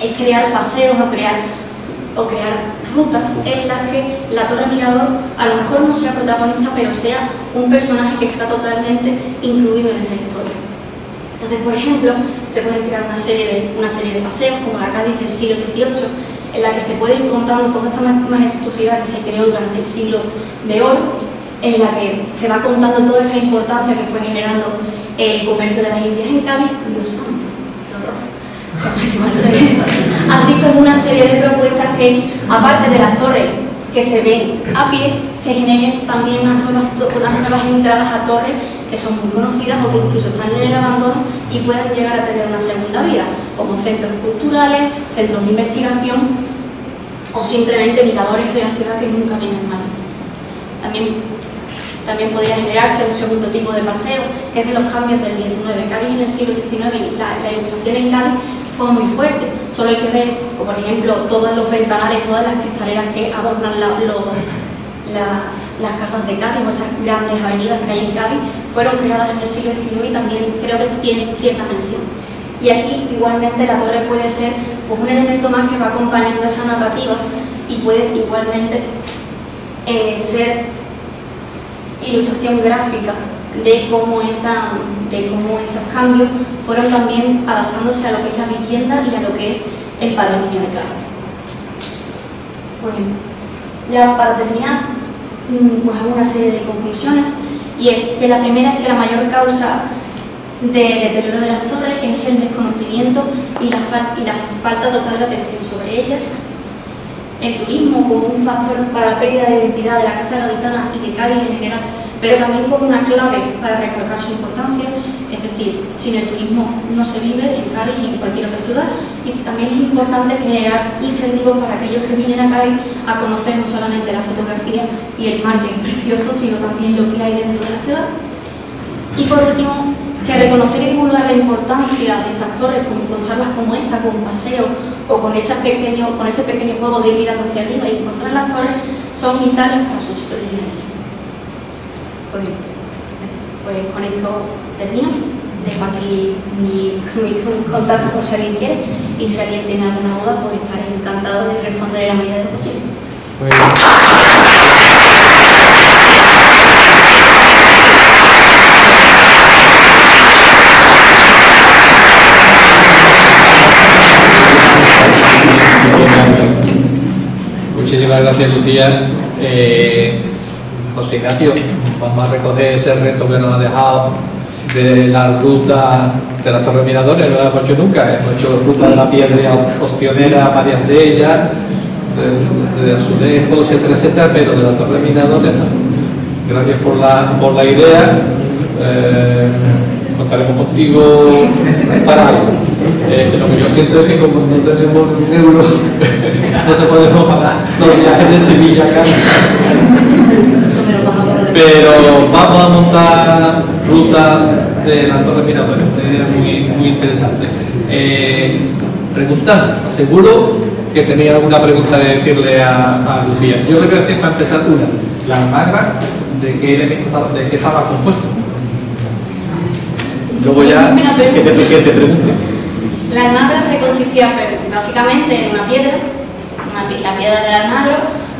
Es crear paseos o crear, o crear rutas en las que la Torre Mirador a lo mejor no sea protagonista, pero sea un personaje que está totalmente incluido en esa historia. Entonces, por ejemplo, se puede crear una serie de, una serie de paseos, como la Cádiz del siglo XVIII, en la que se puede ir contando toda esa majestuosidad que se creó durante el siglo de oro, en la que se va contando toda esa importancia que fue generando el comercio de las Indias en Cádiz. Dios santo, Así como una serie de propuestas que, aparte de las torres que se ven a pie, se generen también unas nuevas, unas nuevas entradas a torres que son muy conocidas o que incluso están en el abandono y pueden llegar a tener una segunda vida, como centros culturales, centros de investigación o simplemente miradores de la ciudad que nunca vienen mal. También, también podría generarse un segundo tipo de paseo, que es de los cambios del 19. Cádiz en el siglo XIX la, la ilustración en Cádiz fue muy fuerte. Solo hay que ver, como por ejemplo, todos los ventanales, todas las cristaleras que adornan las, casas de Cádiz o esas grandes avenidas que hay en Cádiz, fueron creadas en el siglo XIX y también creo que tienen cierta mención. Y aquí igualmente la torre puede ser pues, un elemento más que va acompañando esa narrativa y puede igualmente eh, ser ilustración gráfica de cómo, esa, de cómo esos cambios fueron también adaptándose a lo que es la vivienda y a lo que es el patrimonio de carne. Bueno, ya para terminar, pues una serie de conclusiones y es que la primera es que la mayor causa de deterioro de las torres es el desconocimiento y la, y la falta total de atención sobre ellas. El turismo como un factor para la pérdida de identidad de la Casa Gaditana y de Cádiz en general pero también como una clave para recalcar su importancia, es decir, sin el turismo no se vive en Cádiz y en cualquier otra ciudad, y también es importante generar incentivos para aquellos que vienen a Cádiz a conocer no solamente la fotografía y el mar, que es precioso, sino también lo que hay dentro de la ciudad. Y por último, que reconocer y divulgar la importancia de estas torres con, charlas como esta, con paseos o con, ese pequeño, con ese pequeño juego de ir hacia arriba y encontrar las torres son vitales para su supervivencia. Pues, pues con esto termino. Dejo aquí mi, contacto por si alguien quiere y si alguien tiene alguna duda, pues estaré encantado de responder en la medida de lo posible. Muchísimas gracias, Lucía. Eh, José Ignacio, vamos a recoger ese reto que nos ha dejado de la ruta de las Torres Miradores, no la hemos hecho nunca, hemos hecho ruta de la piedra ostionera, varias de ellas, de, azulejos, etcétera, etcétera, pero de las Torres Miradores no. Gracias por la, por la idea. Eh, contaremos contigo para algo. Eh, lo que yo siento es que como no tenemos euros, no te podemos pagar los viajes de Sevilla acá. Pero vamos a montar ruta de la Torre Miradores, es muy, muy interesante. Eh, preguntas, seguro que tenía alguna pregunta de decirle a, Lucía. Yo le voy a decir para empezar una, la almagra, ¿de qué elemento de qué estaba compuesto? Luego ya que te, que te pregunte. La almagra se consistía básicamente en una piedra, la piedra del almagro,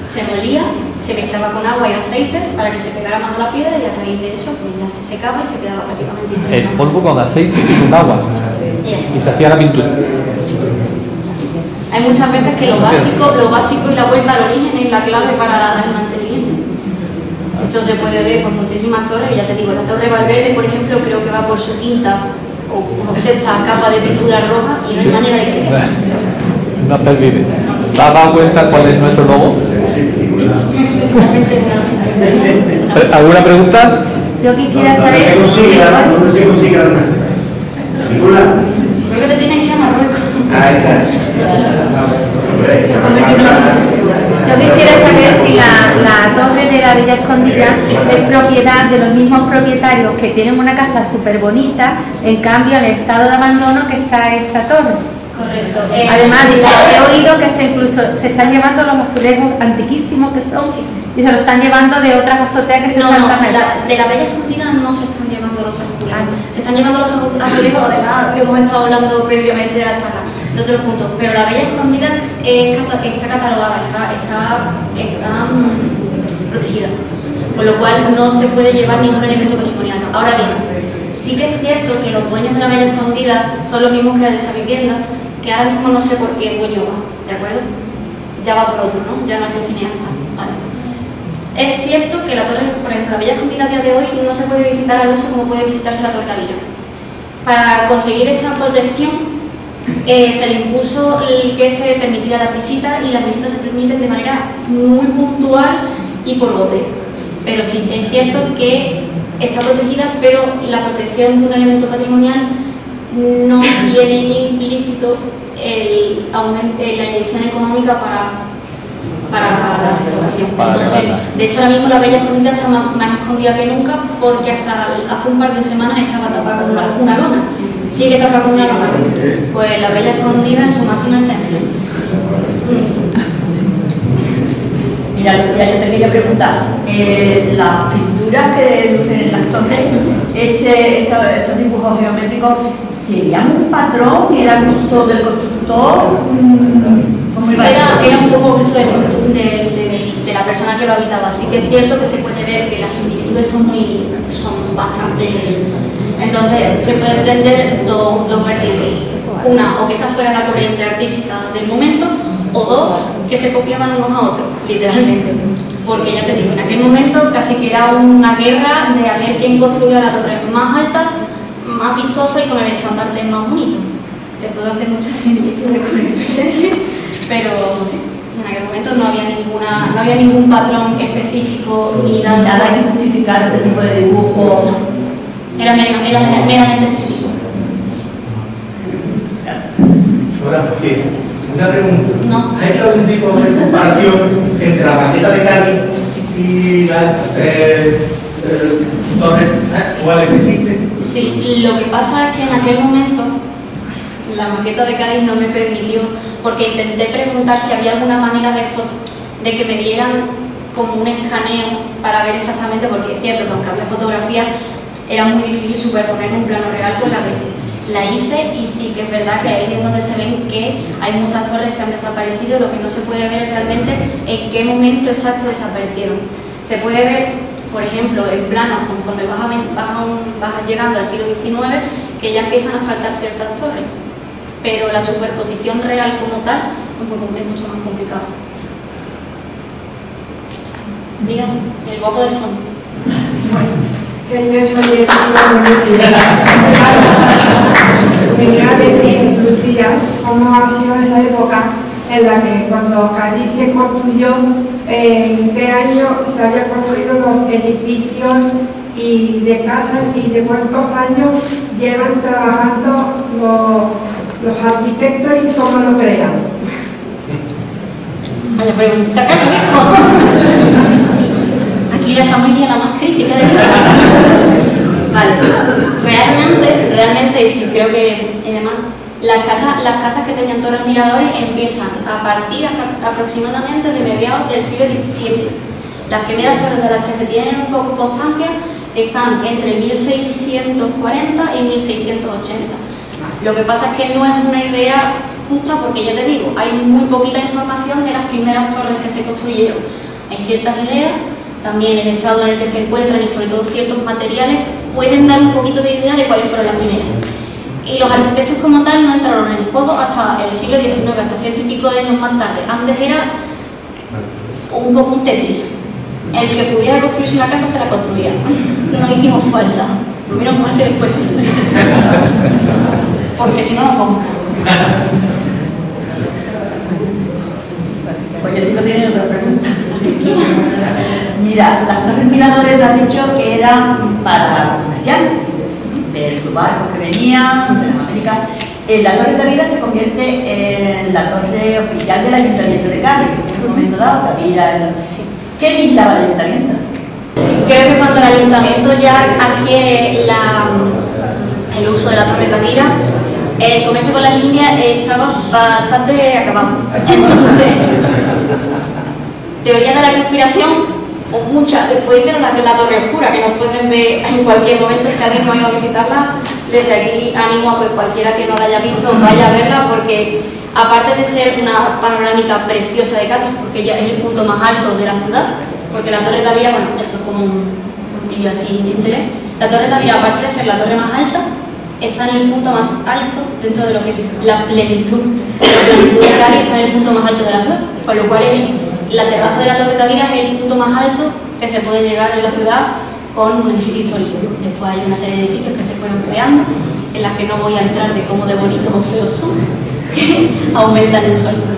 se molía, se mezclaba con agua y aceites para que se pegara más a la piedra y a raíz de eso pues ya se secaba y se quedaba prácticamente El polvo con aceite y con agua. Y se hacía la pintura. Hay muchas veces que lo básico, lo básico y la vuelta al origen es la clave para dar mantenimiento. De hecho se puede ver por muchísimas torres, ya te digo, la torre Valverde, por ejemplo, creo que va por su quinta o, sexta capa de pintura roja y no hay manera de que se No pervive. ¿Da cuenta cuál es nuestro logo? ¿Alguna pregunta? Yo quisiera saber... ¿Dónde se consigue ¿Ninguna? Creo que te tienes que ir a Marruecos. Ah, esa. Yo quisiera saber si la, la torre de la Villa Escondida es propiedad de los mismos propietarios que tienen una casa súper bonita, en cambio en el estado de abandono que está esa torre. Correcto. Eh, Además, he oído que hasta incluso se están llevando los azulejos antiquísimos que son Sí. y se los están llevando de otras azoteas que se No, no, saltan allá. la- de la Bella Escondida no se están llevando los azulejos. Se están llevando los azu- azulejos, además, lo hemos estado hablando previamente de la charla, de otros puntos. Pero la Bella Escondida es está catalogada, está, está, está, mm, protegida. Con lo cual no se puede llevar ningún elemento patrimonial. Ahora bien, sí que es cierto que los dueños de la Bella Escondida son los mismos que de esa vivienda, que ahora mismo no sé por qué dueño va, ¿de acuerdo? Ya va por otro, ¿no? Ya no es el cineasta. Vale. Es cierto que la torre, por ejemplo, la Bella Escondida a día de hoy no se puede visitar al uso como puede visitarse la Torre Tavira. Para conseguir esa protección eh, se le impuso el que se permitiera las visitas y las visitas se permiten de manera muy puntual y por bote. Pero sí, es cierto que está protegida, pero la protección de un elemento patrimonial no tiene implícito el aumento, la inyección económica para, para la restauración. Entonces, de hecho, ahora mismo la Bella Escondida está más, más escondida que nunca porque hasta hace un par de semanas estaba tapada con una, una lona. Sigue tapada con una lona. Pues la Bella Escondida en su máxima esencia. Mira, Lucía, yo te quería preguntar, eh, pinturas que lucen en las torres, ese, esos dibujos geométricos, ¿serían un patrón? ¿Era gusto del constructor? Mm, ¿Cómo iba Era, un poco gusto del- de la persona que lo habitaba. Así que es cierto que se puede ver que las similitudes son muy son bastante. Entonces se puede entender dos, dos vertientes. Una, o que esa fuera la corriente artística del momento, o dos, que se copiaban unos a otros, literalmente. Porque ya te digo, en aquel momento casi que era una guerra de a ver quién construía la torre más alta, más vistosa y con el estandarte más bonito. Se puede hacer muchas similitudes con el presente, pero sí, en aquel momento no había ninguna, no había ningún patrón específico ni Ni nada. nada que justificar ese tipo de dibujo. Era, mera- era mera- meramente estético. Ahora, sí, una pregunta. No. ¿Ha hecho algún tipo de comparación entre la maqueta de Cádiz y las eh, eh, torres actuales que existen? Sí, lo que pasa es que en aquel momento la maqueta de Cádiz no me permitió, porque intenté preguntar si había alguna manera de, de que me dieran como un escaneo para ver exactamente, porque es cierto que aunque había fotografías, era muy difícil superponer un plano real con la que la hice y sí que es verdad que ahí es donde se ven que hay muchas torres que han desaparecido, lo que no se puede ver realmente en qué momento exacto desaparecieron. Se puede ver, por ejemplo, en planos conforme vas, a un- llegando al siglo XIX, que ya empiezan a faltar ciertas torres, pero la superposición real como tal es, muy, es mucho más complicado. Dígame, el guapo del fondo. que yo soy el Quería decir, Lucía, cómo ha sido esa época en la que cuando Cádiz se construyó, en qué año se habían construido los edificios y de casas y de cuántos años llevan trabajando los, los arquitectos y cómo lo crean. Vaya preguntita que me dijo. Aquí la familia la más crítica de la casa. Vale. Realmente, realmente, sí, creo que y además, las casas, las casas que tenían torres miradores empiezan a partir apro- aproximadamente de mediados del siglo XVII. Las primeras torres de las que se tienen un poco constancia están entre 1640 y 1680. Lo que pasa es que no es una idea justa porque ya te digo, hay muy poquita información de las primeras torres que se construyeron. Hay ciertas ideas, también el estado en el que se encuentran y sobre todo ciertos materiales pueden dar un poquito de idea de cuáles fueron las primeras. Y los arquitectos como tal no entraron en juego hasta el siglo XIX, hasta ciento y pico de años más tarde. Antes era un poco un Tetris. El que pudiera construirse una casa se la construía. No hicimos falta. Menos mal que después sí. Porque si no, no como. Pues yo sí que tenía otra pregunta. Mira, las torres miradores te has dicho que eran para comerciantes, de sus barcos que venían, de las Américas. Eh, la Torre Tavira se convierte en la torre oficial del Ayuntamiento de Cádiz. En un momento dado, Tavira. el- ¿Qué vigilaba el Ayuntamiento? Creo que cuando el ayuntamiento ya adquiere la- el uso de la Torre Tavira, el comercio con las líneas estaba bastante acabado. Entonces, teoría de la conspiración, o muchas, después hicieron la de la Torre Oscura, que nos pueden ver en cualquier momento si alguien no ha ido a visitarla. Desde aquí animo a cualquiera que no la haya visto vaya a verla porque aparte de ser una panorámica preciosa de Cádiz, porque ya es el punto más alto de la ciudad, porque la Torre Tavira, bueno, esto es como un, un así de interés, la Torre Tavira, aparte de ser la torre más alta, está en el punto más alto dentro de lo que es la plenitud. La plenitud de Cádiz está en el punto más alto de la ciudad, con lo cual es la terraza de la Torre Tavira es el punto más alto que se puede llegar de la ciudad con un edificio histórico. Después hay una serie de edificios que se fueron creando, en las que no voy a entrar de cómo de bonitos o feos son, aumentan en su altura.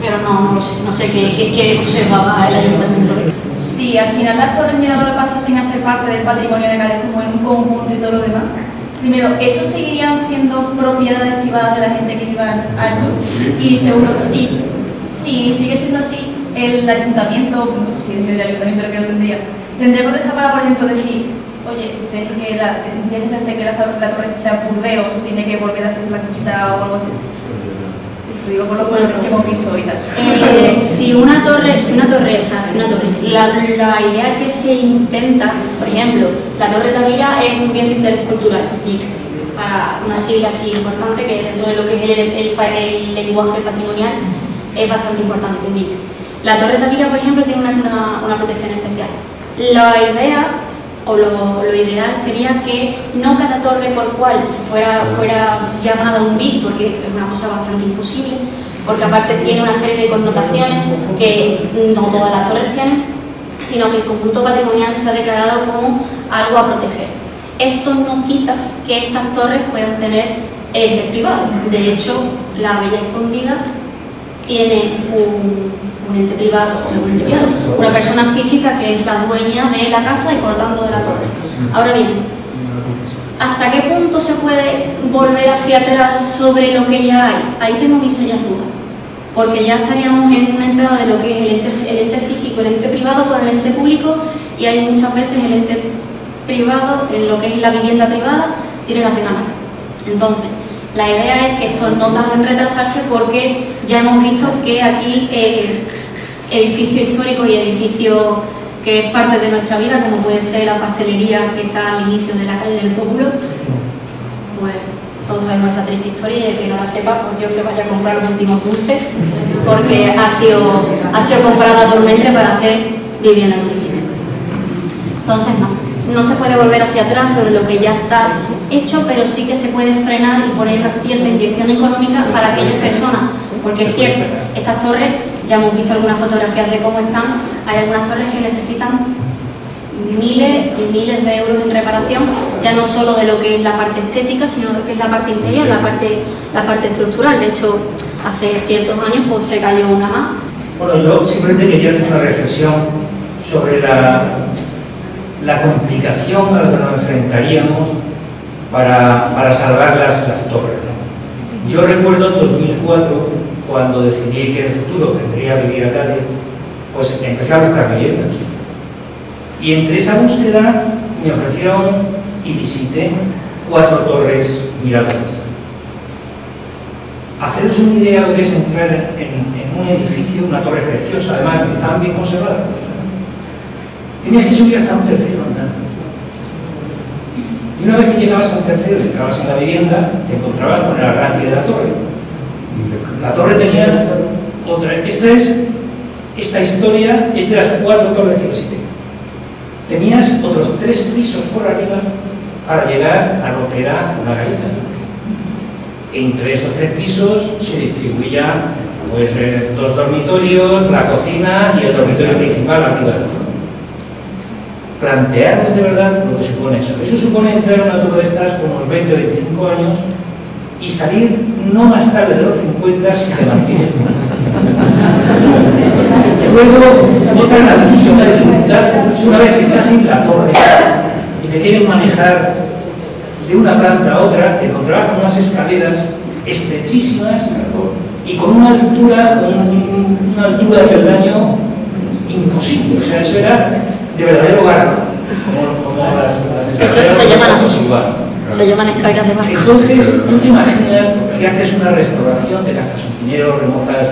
Pero no, no sé, no sé qué, qué, observaba el ayuntamiento. Si al final las torres miradoras pasasen a ser parte del patrimonio de Cádiz como en un conjunto y todo lo demás, primero, ¿eso seguirían siendo propiedades privadas de la gente que viva aquí? Y seguro, sí, sí, sigue siendo así, el ayuntamiento, no sé si es el ayuntamiento lo que lo tendría, tendría potestad para, por ejemplo, decir, oye, tiene que la, que la, la torre sea burdeos, tiene que volver a ser blanquita o algo así. Lo digo por lo que hemos visto ahorita. Eh, si una torre, si una torre, o sea, si una torre, la, la, idea que se intenta, por ejemplo, la Torre Tavira es un bien de interés cultural, BIC, para una sigla así importante que dentro de lo que es el, el, lenguaje patrimonial es bastante importante, BIC. La Torre Tavira, por ejemplo, tiene una, una, una protección especial. La idea o lo, lo, ideal sería que no cada torre por cual fuera, fuera llamada un BIC, porque es una cosa bastante imposible, porque aparte tiene una serie de connotaciones que no todas las torres tienen, sino que el conjunto patrimonial se ha declarado como algo a proteger. Esto no quita que estas torres puedan tener entes privados. De hecho, la Bella Escondida tiene un, ente privado, un ente privado, una persona física que es la dueña de la casa y por lo tanto de la torre. Ahora bien, ¿hasta qué punto se puede volver hacia atrás sobre lo que ya hay? Ahí tengo mis serias dudas, porque ya estaríamos en una entrada de lo que es el ente, el ente físico, el ente privado con el ente público y hay muchas veces el ente privado, en lo que es la vivienda privada, tiene de ganar. Entonces, la idea es que esto no tarde en retrasarse porque ya hemos visto que aquí eh, edificio histórico y edificio que es parte de nuestra vida, como puede ser la pastelería que está al inicio de la calle del pueblo, pues todos sabemos esa triste historia y el que no la sepa, pues yo que vaya a comprar los últimos dulces, porque ha sido, ha sido comprada mente para hacer vivienda turística. Entonces no no se puede volver hacia atrás sobre lo que ya está hecho, pero sí que se puede frenar y poner una cierta inyección económica para aquellas personas, porque es cierto, estas torres, ya hemos visto algunas fotografías de cómo están, hay algunas torres que necesitan miles y miles de euros en reparación, ya no solo de lo que es la parte estética, sino de lo que es la parte interior, la parte, la parte estructural. De hecho, hace ciertos años pues, se cayó una más. Bueno, yo simplemente quería hacer una reflexión sobre la la complicación a la que nos enfrentaríamos para, para salvar las, torres. Yo recuerdo en 2004, cuando decidí que en el futuro tendría a vivir a Cádiz, pues empecé a buscar viviendas. Y entre esa búsqueda me ofrecieron y visité cuatro torres miradoras. Haceros una idea de lo que es entrar en, un edificio, una torre preciosa, además que estaban bien conservadas Tenías que subir hasta un tercero andando. Y una vez que llegabas a un tercero y entrabas en la vivienda, te encontrabas con el arranque de la torre. La torre tenía otra. Esta, es, esta historia es de las cuatro torres que visité. Tenías otros tres pisos por arriba para llegar a lo que era una galleta. Entre esos tres pisos se distribuían pues, dos dormitorios, la cocina y el dormitorio principal arriba plantearnos de verdad lo que supone eso. Eso supone entrar en una turba de estas con unos 20 o 25 años y salir no más tarde de los 50 si te mantienes. Luego, otra grandísima dificultad una vez que estás en la torre y te quieren manejar de una planta a otra, te encontrarás con unas escaleras estrechísimas y con una altura, una altura de peldaño imposible. O sea, eso era de verdadero barco, de hecho, se llaman así. Se llaman escaleras de barco. Entonces, tú te imaginas que haces una restauración, te gastas un dinero, remozas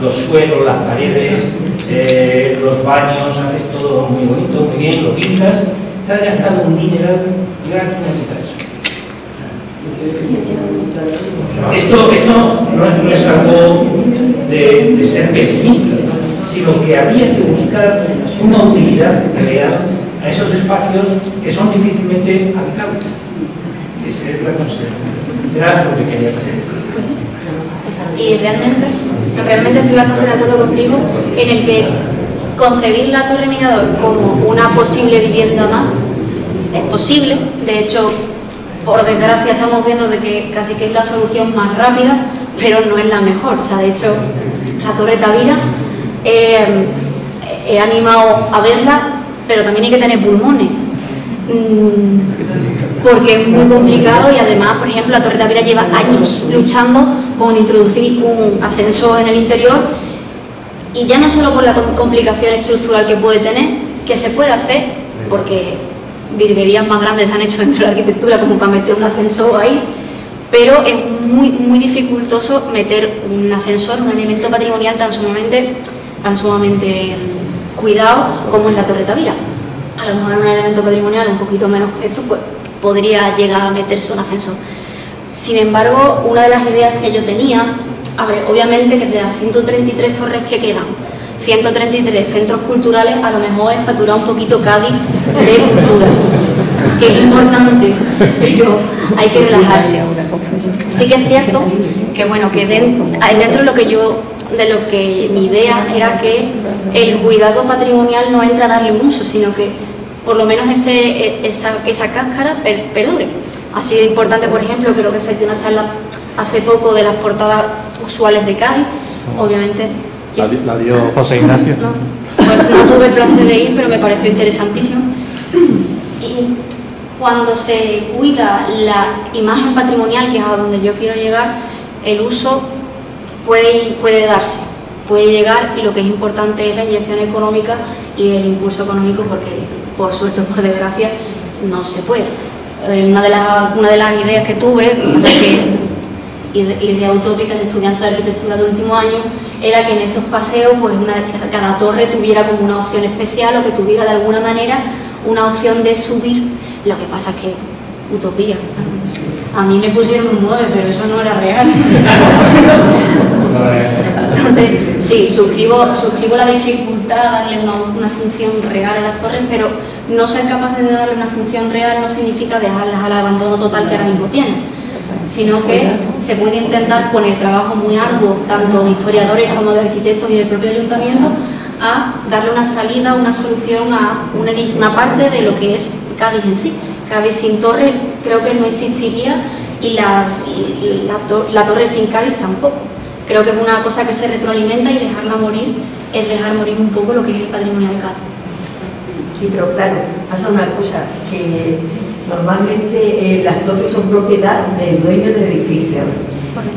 los suelos, las paredes, eh, los baños, haces todo muy bonito, muy bien, lo pintas, te has gastado un dineral y ahora quién necesita eso. Esto, esto no, no es algo de, de ser pesimista, sino que había que buscar una utilidad real a esos espacios que son difícilmente habitables. Es la. Era lo que quería. Y realmente, realmente estoy bastante de acuerdo contigo en el que concebir la torre mirador como una posible vivienda más es posible. De hecho, por desgracia estamos viendo de que casi que es la solución más rápida, pero no es la mejor. O sea, de hecho, la torre Tavira he animado a verla, pero también hay que tener pulmones. Mm, porque es muy complicado y además, por ejemplo, la Torre Tavira lleva años luchando con introducir un ascensor en el interior y ya no solo por la complicación estructural que puede tener, que se puede hacer, porque virguerías más grandes se han hecho dentro de la arquitectura como para meter un ascensor ahí, pero es muy, muy dificultoso meter un ascensor, un elemento patrimonial tan sumamente, tan sumamente cuidado como en la Torre Tavira. A lo mejor un elemento patrimonial un poquito menos esto, pues podría llegar a meterse un ascensor. Sin embargo, una de las ideas que yo tenía, a ver, obviamente que de las 133 torres que quedan, 133 centros culturales, a lo mejor es saturar un poquito Cádiz de cultura, que es importante, pero hay que relajarse. Sí que es cierto que, bueno, que dentro, dentro de lo que yo, de lo que mi idea era que el cuidado patrimonial no entra a darle un uso, sino que por lo menos ese, esa, esa cáscara per, perdure. Ha sido importante, por ejemplo, creo que se hizo una charla hace poco de las portadas usuales de Cádiz, obviamente. La, la dio José Ignacio. No, pues no tuve el placer de ir, pero me pareció interesantísimo. Y cuando se cuida la imagen patrimonial, que es a donde yo quiero llegar, el uso puede, puede darse, puede llegar y lo que es importante es la inyección económica y el impulso económico porque por suerte o por desgracia no se puede. Eh, una de, las, una de las ideas que tuve, o sea que idea utópica de estudiante de arquitectura de último año, era que en esos paseos pues una, cada torre tuviera como una opción especial o que tuviera de alguna manera una opción de subir. Lo que pasa es que utopía. A mí me pusieron un 9, pero eso no era real. Entonces, sí, suscribo, suscribo la dificultad de darle una, función real a las torres, pero no ser capaz de darle una función real no significa dejarlas al abandono total que ahora mismo tienen, sino que se puede intentar con el trabajo muy arduo, tanto de historiadores como de arquitectos y del propio ayuntamiento, a darle una salida, una solución a una, una parte de lo que es Cádiz en sí. Cádiz sin torre creo que no existiría y la, la, torre sin Cádiz tampoco. Creo que es una cosa que se retroalimenta y dejarla morir es dejar morir un poco lo que es el patrimonio de Cádiz. Sí, pero claro, pasa una cosa, que normalmente eh, las torres son propiedad del dueño del edificio.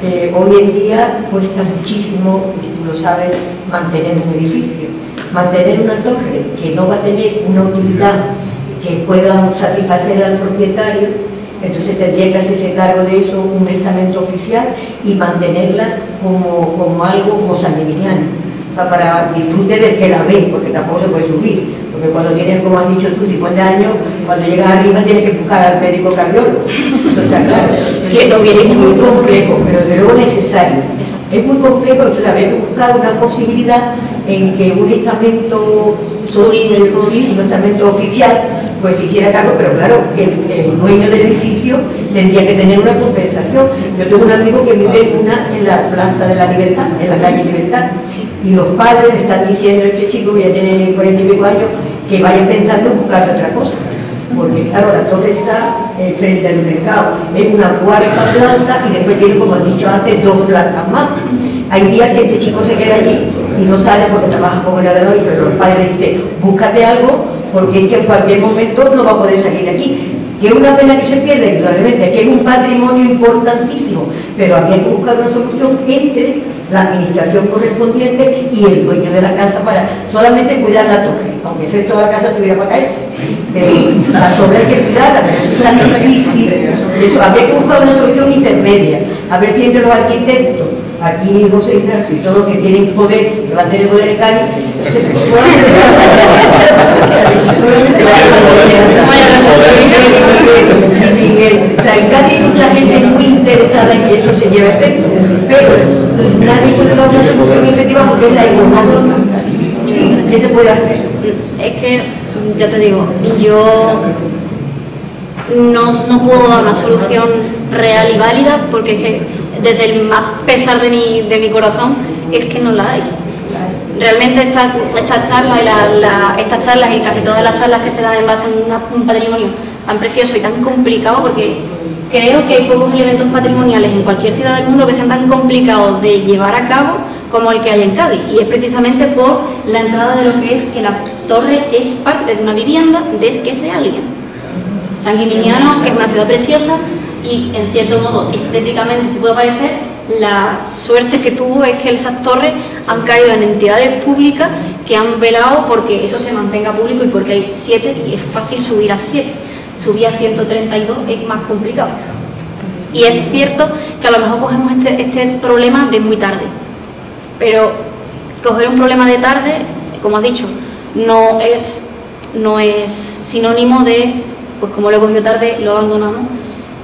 Eh, hoy en día cuesta muchísimo, lo sabes, mantener un edificio. Mantener una torre que no va a tener una utilidad que pueda satisfacer al propietario, entonces tendría que hacerse cargo de eso un estamento oficial y mantenerla como, como algo como sanguiniano para disfrute del que la ve, porque tampoco se puede subir. Porque cuando tienes, como has dicho tú, 50 años, cuando llegas arriba tienes que buscar al médico cardiólogo. Eso está claro. Que no viene muy complejo, pero de luego necesario. Es muy complejo, entonces habría que buscar una posibilidad en que un estamento jurídico, sí, un estamento oficial, pues hiciera cargo, pero claro, el, el, dueño del edificio tendría que tener una compensación. Yo tengo un amigo que vive una en la Plaza de la Libertad, en la calle Libertad, y los padres le están diciendo a este chico que ya tiene 40 y pico años que vaya pensando en buscarse otra cosa. Porque claro, la torre está eh, frente al mercado, es una cuarta planta y después tiene, como he dicho antes, dos plantas más. Hay días que este chico se queda allí y no sale porque trabaja como heredero y los padres le dicen, búscate algo porque es que en cualquier momento no va a poder salir de aquí. Que es una pena que se pierda, indudablemente, que es un patrimonio importantísimo, pero había que buscar una solución entre la administración correspondiente y el dueño de la casa para solamente cuidar la torre, aunque el toda la casa tuviera para caerse. La torre hay que cuidarla, la difícil Eso, habría que buscar una solución intermedia, a ver si entre los arquitectos, aquí José Ignacio y todos los que tienen poder, que van a tener poder en Cádiz, se o sea, en Cádiz hay mucha gente muy interesada en que eso se lleve a efecto, pero nadie puede dar una solución efectiva porque es la económica. ¿Qué se puede hacer? Es que, ya te digo, yo no, no puedo dar una solución real y válida porque es que desde el más pesar de mi, de mi corazón es que no la hay. Realmente estas esta charlas y la- la- estas charlas y casi todas las charlas que se dan en base a un patrimonio tan precioso y tan complicado porque creo que hay pocos elementos patrimoniales en cualquier ciudad del mundo que sean tan complicados de llevar a cabo como el que hay en Cádiz y es precisamente por la entrada de lo que es que la torre es parte de una vivienda de, que es de alguien. San Gimignano, que es una ciudad preciosa y en cierto modo estéticamente se puede parecer, la suerte que tuvo es que esas torres han caído en entidades públicas que han velado porque eso se mantenga público y porque hay siete y es fácil subir a siete. Subir a 132 es más complicado. Y es cierto que a lo mejor cogemos este, este problema de muy tarde. Pero coger un problema de tarde, como has dicho, no es, no es sinónimo de, pues como lo he cogido tarde, lo abandonamos.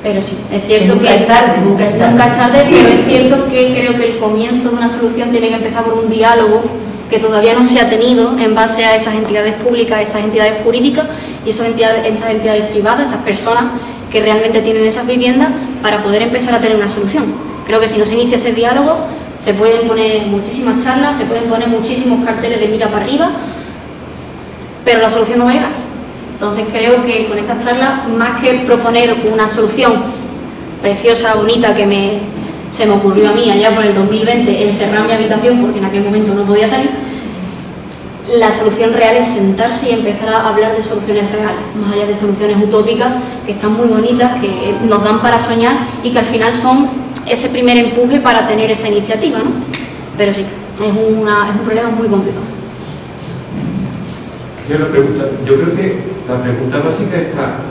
Pero sí, es cierto Nunca que es tarde, nunca es tarde. es tarde, pero es cierto que creo que el comienzo de una solución tiene que empezar por un diálogo que todavía no se ha tenido en base a esas entidades públicas, esas entidades jurídicas y esas entidades, esas entidades privadas, esas personas que realmente tienen esas viviendas para poder empezar a tener una solución. Creo que si no se inicia ese diálogo, se pueden poner muchísimas charlas, se pueden poner muchísimos carteles de mira para arriba, pero la solución no va a llegar. Entonces creo que con estas charlas, más que proponer una solución preciosa, bonita, que se me ocurrió a mí allá por el 2020, encerrar mi habitación porque en aquel momento no podía salir, la solución real es sentarse y empezar a hablar de soluciones reales, más allá de soluciones utópicas que están muy bonitas, que nos dan para soñar y que al final son ese primer empuje para tener esa iniciativa. Pero sí, es, es un problema muy complicado. Yo, la pregunta, yo creo que la pregunta básica está,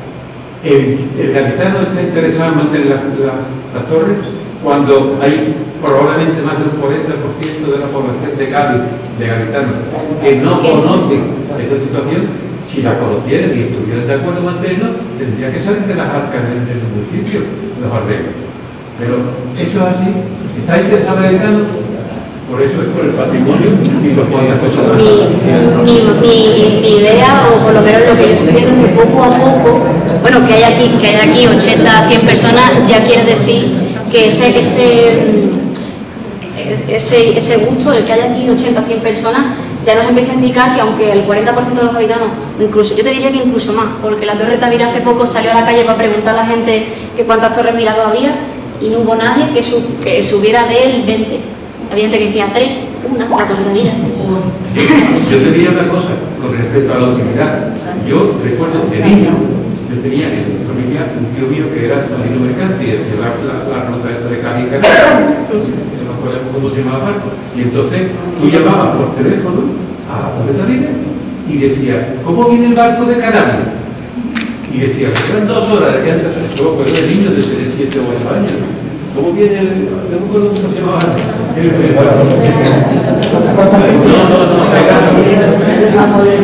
¿el, el está interesado en mantener las, las- las torres cuando hay probablemente más del 40% de la población de Cádiz, de gaditanos, que no conocen esa situación? Si la conocieran y estuvieran de acuerdo en mantenerla, tendría que salir de las arcas del, del municipio los arreglos. Pero eso es así. ¿Está interesado el gaditano? Por eso es por el patrimonio y por cuantas cosas mi, mi, mi- idea, o por lo menos lo que yo estoy viendo, es que poco a poco, bueno, que hay aquí, que hay aquí 80, 100 personas, ya quiere decir que ese, ese, ese, ese gusto, el que haya aquí 80, 100 personas, ya nos empieza a indicar que aunque el 40% de los habitanos, incluso, yo te diría que incluso más, porque la Torre Tavira hace poco salió a la calle para preguntar a la gente que cuántas torres mirados había y no hubo nadie que, su- que subiera de él 20. Había gente que decía 3, una, la Torre Tavira. Yo te diría una cosa con respecto a la utilidad. Yo recuerdo de niño, yo tenía en mi familia un tío mío que era marino mercante y hacía la, la, ruta de Cádiz no me acuerdo cómo se llamaba. Y entonces tú llamabas por teléfono a la Torre Tavira y decías, ¿cómo viene el barco de Canarias? Y decía, eran dos horas de que antes, yo pues de niño desde 7 o 8 años. ¿Cómo viene el.? No me acuerdo cómo se llamaba.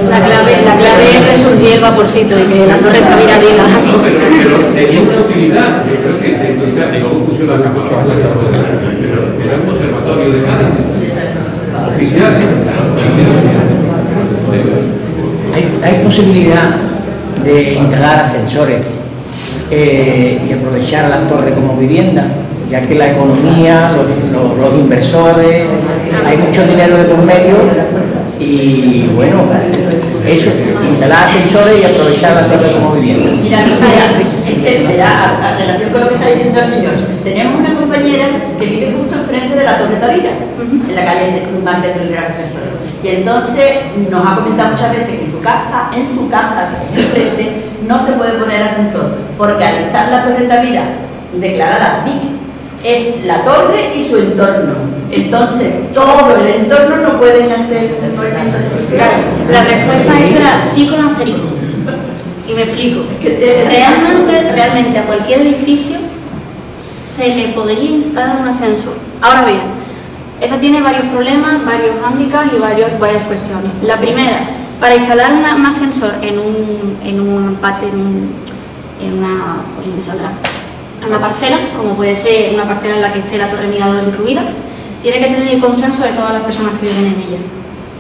La clave, la clave es resurgir el vaporcito y que la Torre Tavira diga. No, pero, pero tenía una utilidad. Yo creo que se entonces, y luego pusieron la cama a la pero era un observatorio de Cádiz. Oficial. Hay, hay posibilidad de instalar ascensores eh, y aprovechar las torres como vivienda, ya que la economía, los, inversores, hay mucho dinero de por medio y bueno, eso, instalar ascensores y aprovechar las torres como vivienda. Mira, mira, mira, a, relación con lo que está diciendo el señor, tenemos una compañera que vive justo enfrente de la Torre Tavira, en la calle de del Gran Tesoro. Y entonces nos ha comentado muchas veces que en su casa, en su casa, que es enfrente, no se puede poner ascensor, porque al estar la Torre Tavira declarada BIC, es la torre y su entorno. Entonces, todo el entorno no pueden hacer movimientos de Claro, la respuesta a eso era sí con asterisco. Y me explico. Realmente, realmente a cualquier edificio se le podría instalar un ascensor. Ahora bien, eso tiene varios problemas, varios hándicaps y varios, varias cuestiones. La primera, para instalar una- un ascensor en un, en un en, un- en una, pues me saldrá, en una parcela, como puede ser una parcela en la que esté la torre mirador incluida, tiene que tener el consenso de todas las personas que viven en ella.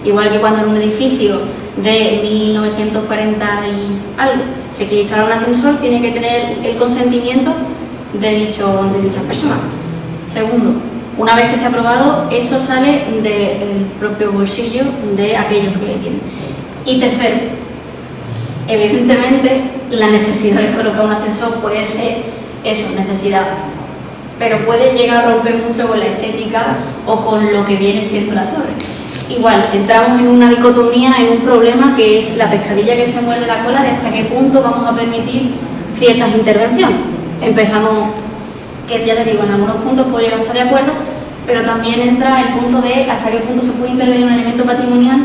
Igual que cuando en un edificio de 1940 y algo se quiere instalar un ascensor, tiene que tener el consentimiento de, dicho, de dichas personas. Segundo, una vez que se ha aprobado, eso sale del propio bolsillo de aquellos que le tienen. Y tercero, evidentemente la necesidad de colocar un ascensor puede ser eso, necesidad, pero puede llegar a romper mucho con la estética o con lo que viene siendo la torre. Igual, entramos en una dicotomía, en un problema que es la pescadilla que se muerde la cola de hasta qué punto vamos a permitir ciertas intervenciones. Empezamos, que ya te digo, en algunos puntos a estar de acuerdo, pero también entra el punto de hasta qué punto se puede intervenir un elemento patrimonial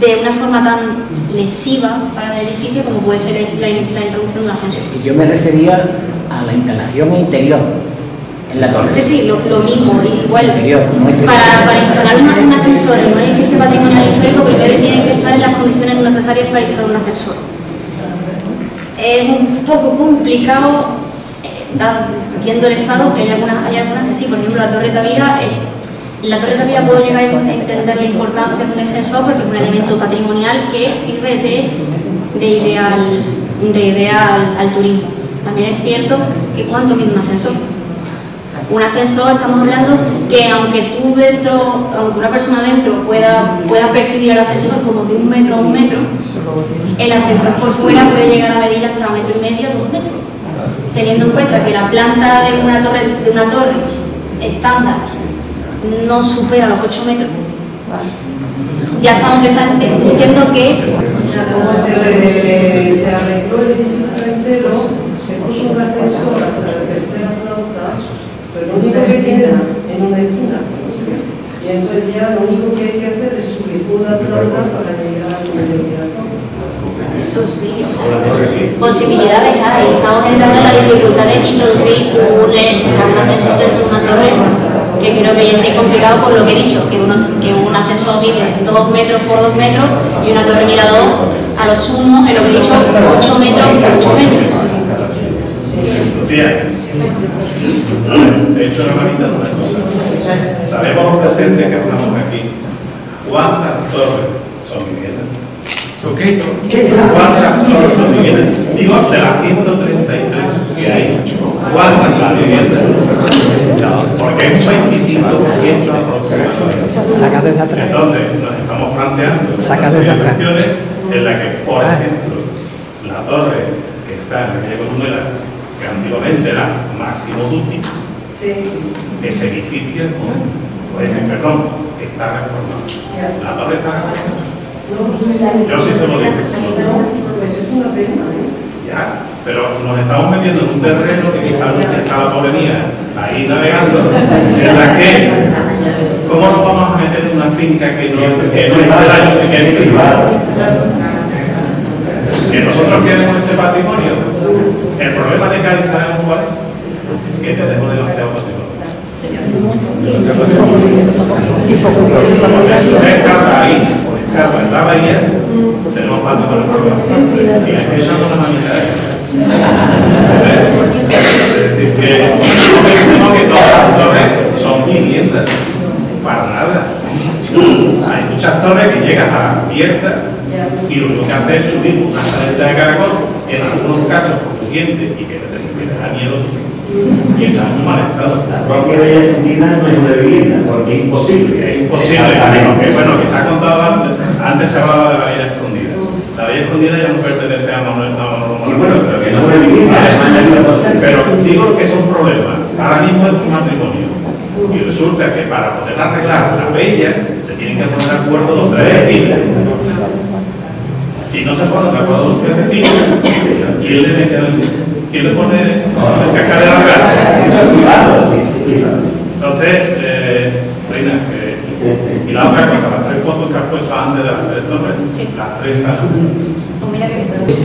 de una forma tan lesiva para el edificio como puede ser la, la introducción de un ascensor. Y yo me refería a la instalación interior en la torre. Sí, sí, lo, lo mismo, igual. Interior, no interior. Para, para instalar una- un ascensor en un edificio patrimonial histórico, primero tiene que estar en las condiciones necesarias para instalar un ascensor. Es un poco complicado, eh, viendo el estado, que hay algunas, hay algunas que sí, por ejemplo, la Torre Tavira, en la Torre Tavira puedo llegar a entender la importancia de un ascensor porque es un elemento patrimonial que sirve de, de ideal, de idea al, al turismo. También es cierto que cuánto mide un ascensor. Un ascensor, estamos hablando que aunque tú dentro, aunque una persona dentro pueda, pueda percibir el ascensor como de un metro a un metro, el ascensor por fuera puede llegar a medir hasta metro y medio, dos metros. Teniendo en cuenta que la planta de una torre, de una torre estándar no supera los 8 metros, ya estamos diciendo que Como se, re- se arregló el edificio entero, se puso un ascensor hasta la tercera planta, pero lo único que tiene en una esquina. Y entonces ya lo único que hay que hacer es subir una planta para llegar de la torre. Eso sí, o sea, posibilidades hay. Estamos entrando en la dificultad de introducir un, eh, ascensor dentro de una torre, que creo que ya es complicado por lo que he dicho, que, uno, que un ascensor mide 2 metros por 2 metros y una torre mirador a lo sumo, en lo que he dicho, 8 metros por 8 metros. Lucía, de hecho, hermanita, una cosa. Sabemos presentes que estamos aquí. ¿Cuántas torres son viviendas? ¿Son qué? ¿Cuántas torres son viviendas? Digo, de las 133 que hay, ¿cuántas son viviendas? Porque es un 25% aproximadamente. Saca desde atrás. Entonces, nos estamos planteando Saca desde de atrás. cuestiones en la que, por ejemplo, la torre que está en la calle Columela, que antiguamente era Máximo Dutti, ese edificio, ¿no? puede decir, perdón, está reformado. La torre está reformada. Yo sí se lo digo. Pues es una pena, ¿eh? Ya, pero nos estamos metiendo en un terreno que quizás no estaba pobre mía ahí navegando, en la que, ¿cómo nos vamos a meter en una finca que no, que no es del año que es privada? Que nosotros queremos ese patrimonio. El problema de Cádiz, ¿sabemos cuál es? Que tenemos demasiado patrimonio. Usted escapa ahí, o escapa en la bahía, tenemos patrimonio problema. Y le estoy echando una manita de Es decir, que no pensemos que todas las torres son viviendas. Para nada. Hay muchas torres que llegan a la abierta y lo único que hace es subir una saleta de caracol, en algunos casos con dientes y que que te da miedo subir. Y está en mal estado. La propia Escondida no es una vivienda, porque es imposible. Es imposible. Que, bueno, que se ha contado antes, antes se hablaba de la Bella Escondida. La Bella Escondida ya no pertenece a Manuel Sí, bueno, pero que no es una vivienda, es. Pero digo que es un problema. Ahora mismo es un matrimonio. Y resulta que para poder arreglar la bella se tienen que poner de acuerdo los tres vecinos. Si no se ponen de acuerdo los tres vecinos, ¿quién le mete el, quién le pone el cascabel a la cara? Entonces, eh, Reina, eh, y la otra cosa, las tres fotos que has puesto antes de las tres torres, las tres. Pues mira que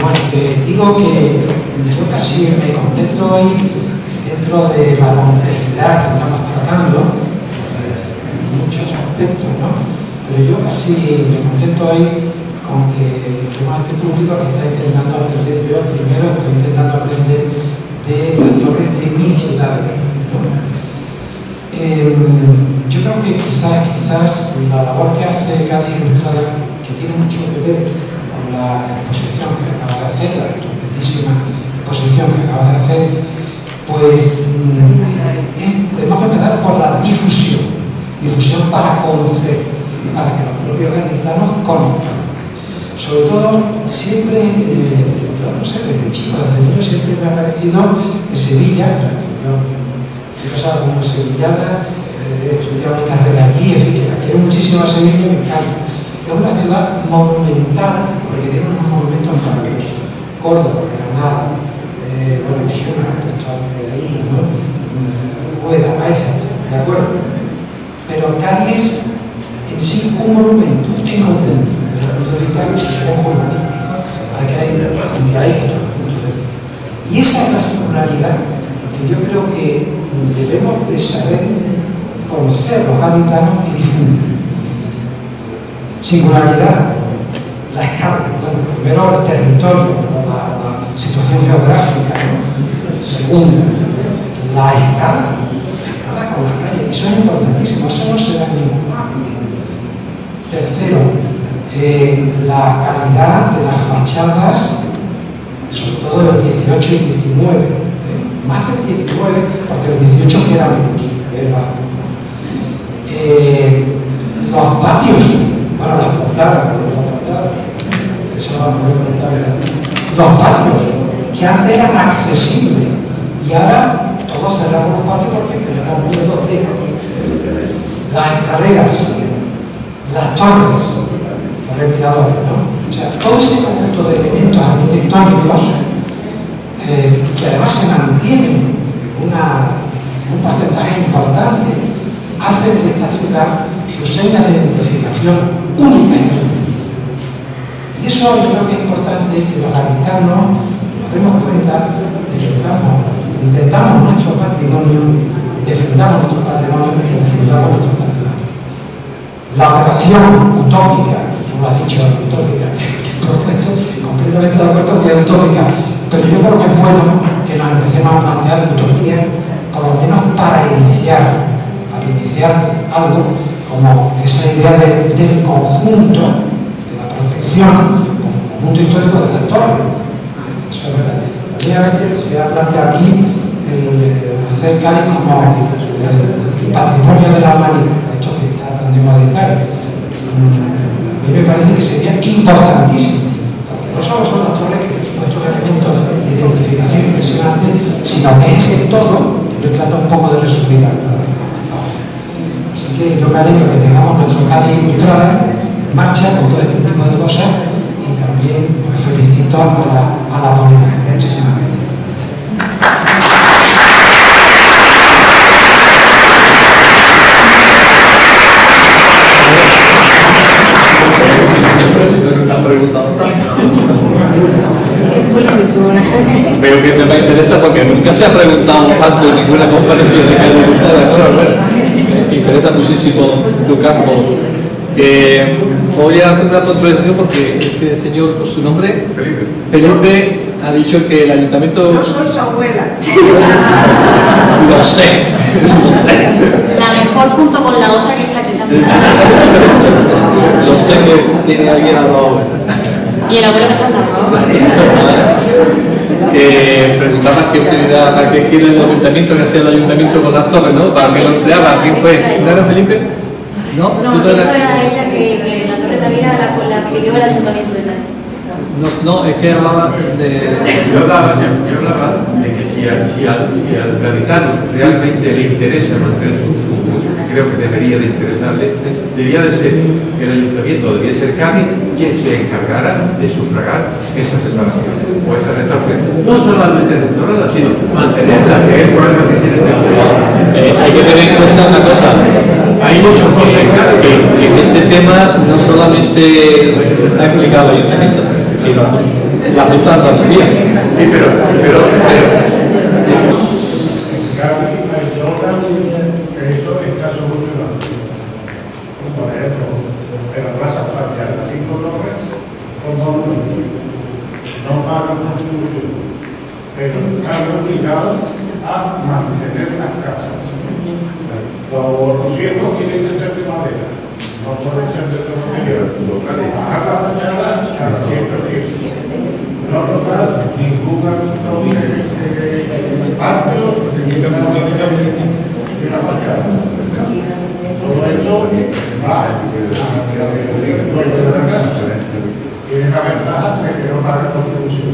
Bueno, que digo que yo casi me contento hoy dentro de la complejidad que estamos tratando, en muchos aspectos, ¿no? Pero yo casi me contento hoy con que tengo este público que está intentando aprender. Yo primero estoy intentando aprender de las torres de mi ciudad. ¿no? Eh, yo creo que quizás, quizás la labor que hace Cádiz Ilustrada, que tiene mucho que ver con la exposición que acaba de hacer, la estupendísima exposición que acaba de hacer, pues mm, es, tenemos que empezar por la difusión, difusión para conocer, para que los propios gaditanos conozcan. Sobre todo, siempre, eh, no sé, desde chico, desde niño, siempre me ha parecido que Sevilla, yo estoy casado con una sevillana, he estudiado mi carrera allí, en fin, que quiero muchísimo a Sevilla y me encanta. Es una ciudad monumental, porque tiene unos monumentos maravillosos. Córdoba, Granada, eh, bueno, Osuna, de ahí, ¿no? Rueda, Baeza, ¿de acuerdo? Pero Cádiz en sí un monumento incomprendible del sistema urbanístico, aquí hay, aunque hay de vista. Y esa singularidad que yo creo que debemos de saber conocer los gaditanos y difundir. Singularidad, la escala, bueno, primero el territorio, la, la situación geográfica, segundo, la escala, la escala con la calle, eso es importantísimo, eso no se da ningún. Tercero, eh, la calidad de las fachadas, sobre todo del 18 y 19, eh, más del 19, porque el 18 queda menos. Eh, los patios, bueno, las portadas, poner los patios, que antes eran accesibles y ahora todos cerramos los patios porque tenemos miedo de las escaleras, las torres, ¿no? O sea, todo ese conjunto de elementos arquitectónicos eh, que además se mantienen una, un porcentaje importante, hacen de esta ciudad su seña de identificación única. Y eso yo creo que es importante que los gaditanos nos demos cuenta de que estamos, intentamos nuestro patrimonio, defendamos nuestro patrimonio y defendamos nuestro patrimonio. La operación utópica, lo has dicho, utópica, que he propuesto, completamente de acuerdo que es utópica, pero yo creo que es bueno que nos empecemos a plantear utopías, por lo menos para iniciar, para iniciar algo como esa idea de, del conjunto, de la protección, como conjunto histórico de las torres. Eso es verdad. A mí a veces se ha planteado aquí el, hacer Cádiz como el patrimonio de la humanidad, esto que está tan de moda y tal. A me parece que sería importantísimo, porque no solo son las torres que son estos elementos de identificación impresionante, sino que es el todo, que yo trato un poco de resumir Así que yo me alegro que tengamos nuestro Cádiz ilustrada en marcha con todo este tipo de cosas y también pues, felicito a la, a la ponencia. Muchísimas gracias. Nunca se ha preguntado tanto en ninguna conferencia de bueno, me interesa muchísimo tu campo. Eh, voy a hacer una puntualización porque este señor, con su nombre, Felipe, ha dicho que el ayuntamiento... No soy su abuela. Lo sé, La mejor junto con la otra que está aquí también. lo sé que tiene alguien al lado. Y el abuelo que está al lado. que preguntaba qué utilidad, para qué quiere el ayuntamiento, que hacía el ayuntamiento con las torres, ¿no? Para que lo empleaba, ¿quién fue? ¿No era Felipe? No, ¿Tú No, no eso era ella que, que la Torre Tavira la, con la que dio el ayuntamiento de Cádiz. No, no, es que hablaba de... Yo hablaba, yo, yo hablaba de que si, al- si, al, si al gaditano realmente le interesa mantener su que creo que debería de interesarle, debía de ser que el ayuntamiento debía ser Cádiz quien se encargara de sufragar esa separación o esa retrofit. No solamente restaurarla, sino mantenerla, que es el problema que tiene este Eh, hay que tener en cuenta una cosa. Hay muchas cosas en Cádiz que, que en este tema no solamente está implicado el ayuntamiento, sino la Junta de Andalucía. Sí, pero, pero, pero que eso está solucionado. Por ejemplo, en la plaza parcial, las cinco torres forman un no pagan construcción, pero están a mantener las casas. Los cielos tienen que ser de madera, no pueden ser de otro material. Bajar la fachada cierto tiempo. No tocar ninguna parte de una fachada. Todo eso va a la casa. Tiene la ventaja que no paga contribución.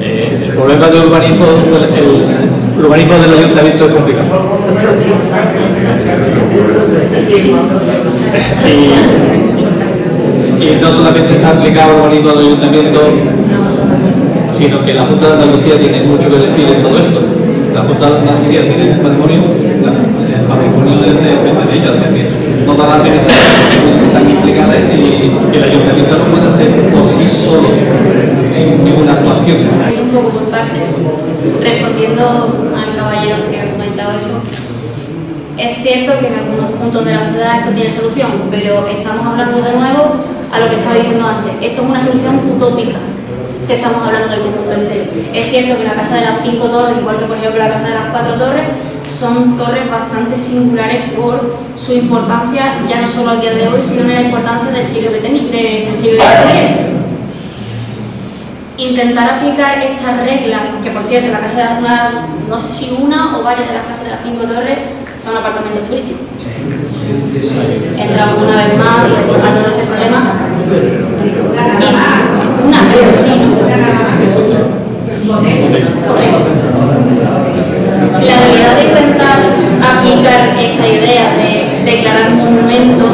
Eh, el problema del urbanismo, el urbanismo del ayuntamiento es complicado. Y, y no solamente está aplicado el urbanismo del ayuntamiento, sino que la Junta de Andalucía tiene mucho que decir en todo esto. La Junta de Andalucía tiene un patrimonio, la- el patrimonio es de, depende de ella, o que todas las están implicadas y el ayuntamiento no puede hacer por sí solo en ninguna actuación. un poco por parte, respondiendo al caballero que ha comentado eso, es cierto que en algunos puntos de la ciudad esto tiene solución, pero estamos hablando de nuevo a lo que estaba diciendo antes. Esto es una solución utópica, si estamos hablando del conjunto entero. Es cierto que la Casa de las Cinco Torres, igual que por ejemplo la Casa de las Cuatro Torres, son torres bastante singulares por su importancia, ya no solo al día de hoy, sino en la importancia del siglo, que de- del siglo intentar aplicar estas reglas, que por cierto, la casa de una, no sé si una o varias de las casas de las cinco torres son apartamentos turísticos. Entramos una vez más a todo ese problema. Una creo, sí, ¿no? Sí, ok. La realidad de intentar aplicar esta idea de declarar monumento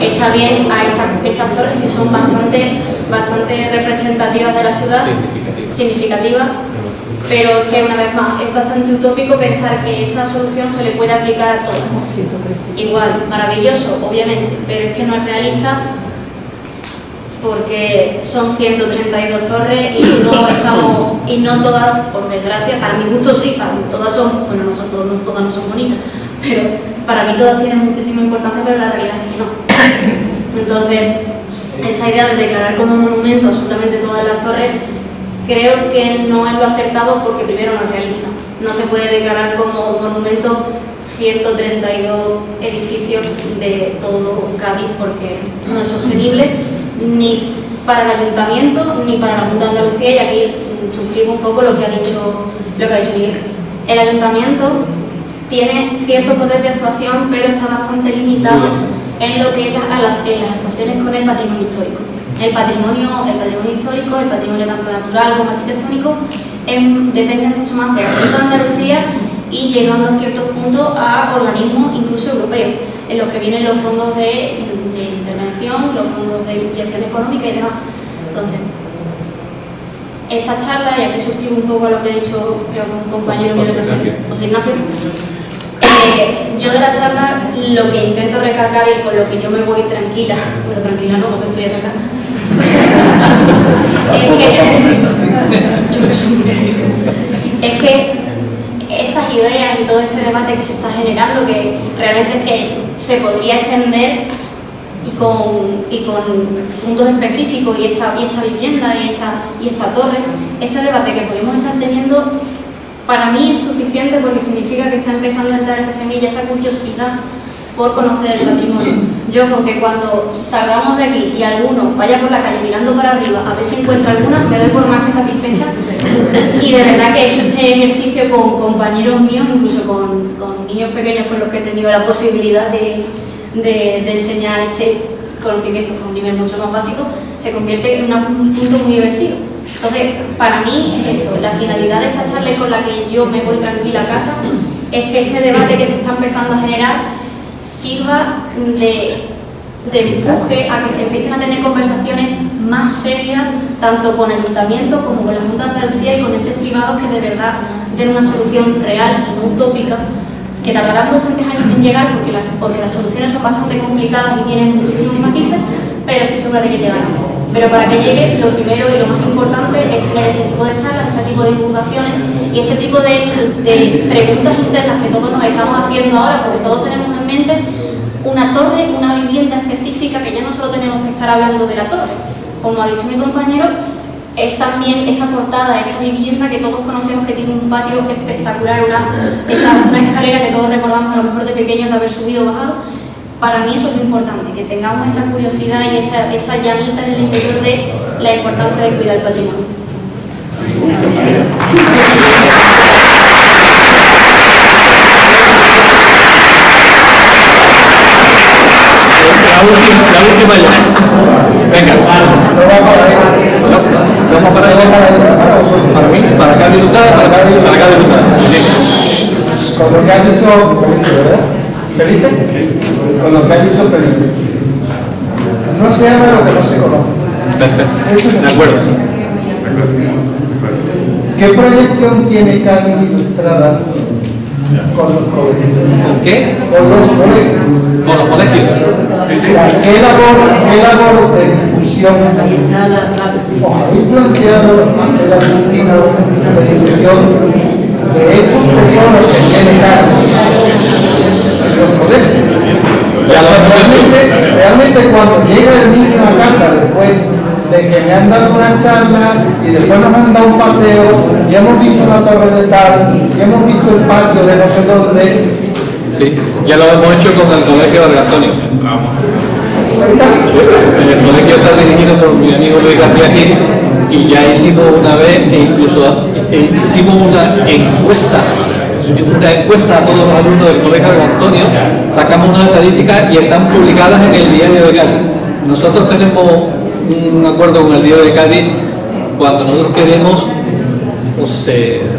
está bien a estas, estas torres que son bastante, bastante representativas de la ciudad, significativas, pero es que una vez más es bastante utópico pensar que esa solución se le puede aplicar a todas. Igual, maravilloso, obviamente, pero es que no es realista porque son 132 torres y no estamos y no todas, por desgracia, para mi gusto sí, para mí todas son, bueno, no son todas, todas no son bonitas, pero para mí todas tienen muchísima importancia, pero la realidad es que no. Entonces, esa idea de declarar como monumento absolutamente todas las torres, creo que no es lo acertado porque primero no es realista. No se puede declarar como monumento 132 edificios de todo Cádiz porque no es sostenible ni para el ayuntamiento ni para la Junta de Andalucía y aquí suscribo un poco lo que ha dicho lo que ha dicho Miguel. El ayuntamiento tiene cierto poder de actuación pero está bastante limitado en lo que es la- en las actuaciones con el patrimonio histórico. El patrimonio, el patrimonio histórico, el patrimonio tanto natural como arquitectónico, em, depende mucho más de la Junta de Andalucía y llegando a ciertos puntos a organismos incluso europeos, en los que vienen los fondos de, de los fondos de ampliación económica y demás. Entonces, esta charla, y aquí suscribo un poco a lo que ha dicho creo que un compañero mío de José Ignacio, eh, yo de la charla lo que intento recalcar y con lo que yo me voy tranquila, bueno tranquila no porque estoy acá, es que estas ideas y todo este debate que se está generando, que realmente es que se podría extender y con, y con puntos específicos y esta, y esta vivienda y esta, y esta torre, este debate que podemos estar teniendo para mí es suficiente porque significa que está empezando a entrar esa semilla, esa curiosidad por conocer el patrimonio. Yo con que cuando salgamos de aquí y alguno vaya por la calle mirando para arriba a ver si encuentra alguna, me doy por más que satisfecha. Y de verdad que he hecho este ejercicio con compañeros míos, incluso con, con niños pequeños con los que he tenido la posibilidad de, de- de enseñar este conocimiento a un nivel mucho más básico, se convierte en una- un punto muy divertido. Entonces, para mí es eso, la finalidad de esta charla y con la que yo me voy tranquila a casa, es que este debate que se está empezando a generar sirva de, de empuje a que se empiecen a tener conversaciones más serias, tanto con el ayuntamiento como con la Junta de Andalucía y con entes privados que de verdad den una solución real, no utópica, que tardarán bastantes años en llegar porque las, porque las soluciones son bastante complicadas y tienen muchísimos matices, pero estoy segura de que llegarán. Pero para que llegue, lo primero y lo más importante es tener este tipo de charlas, este tipo de divulgaciones y este tipo de, de preguntas internas que todos nos estamos haciendo ahora, porque todos tenemos en mente una torre, una vivienda específica, que ya no solo tenemos que estar hablando de la torre. Como ha dicho mi compañero, es también esa portada, esa vivienda que todos conocemos que tiene un patio espectacular, una, escalera que todos recordamos a lo mejor de pequeños de haber subido o bajado. Para mí eso es lo importante, que tengamos esa curiosidad y esa, esa llamita en el interior de la importancia de cuidar el patrimonio. La última, la última ya. Venga. Para eso. Para mí, para cada ilustrada, para cada para cada ilustrada. Con lo que has dicho ¿verdad? Felipe, con lo que has dicho Felipe, no se habla lo que no se conoce. Perfecto. De acuerdo. ¿Qué proyección tiene cada ilustrada con los colegios? ¿Con qué? Con los colegios. Con los colegios. ¿Qué labor, qué labor de difusión os habéis planteado hacer algún tipo de difusión de estos tesoros que tiene cada los colegios? Realmente, realmente cuando llega el niño a casa después de que me han dado una charla y después nos han dado un paseo y hemos visto la torre de tal y hemos visto el patio de no sé dónde Sí, ya lo hemos hecho con el colegio de Antonio. El colegio está dirigido por mi amigo Luis García Gil y ya hicimos una vez e incluso e hicimos una encuesta, una encuesta a todos los alumnos del colegio de Antonio, sacamos unas estadísticas y están publicadas en el diario de Cádiz. Nosotros tenemos un acuerdo con el diario de Cádiz cuando nosotros queremos pues,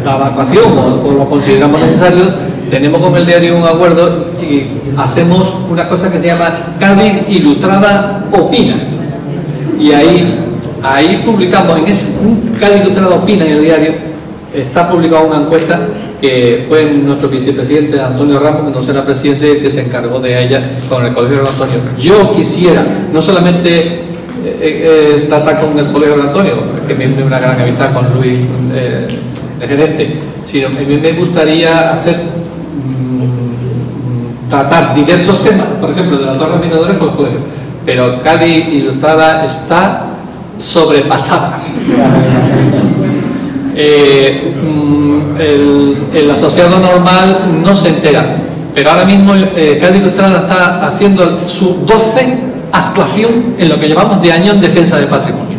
la evacuación o, lo consideramos necesario, tenemos con el diario un acuerdo y hacemos una cosa que se llama Cádiz Ilustrada Opina. Y ahí, ahí publicamos, en ese Cádiz Ilustrada Opina en el diario, está publicada una encuesta que fue nuestro vicepresidente Antonio Ramos, que no será presidente, el que se encargó de ella con el Colegio de Antonio. Yo quisiera, no solamente eh, eh, tratar con el Colegio de Antonio, que me una gran amistad con Luis, eh, el gerente, sino que a mí me gustaría hacer mm, tratar diversos temas, por ejemplo, de la torre de con el colegio, pero Cádiz Ilustrada está sobrepasada. Eh, mm, el, el asociado normal no se entera, pero ahora mismo eh, Cádiz Ilustrada está haciendo su 12 actuación en lo que llevamos de año en defensa del patrimonio.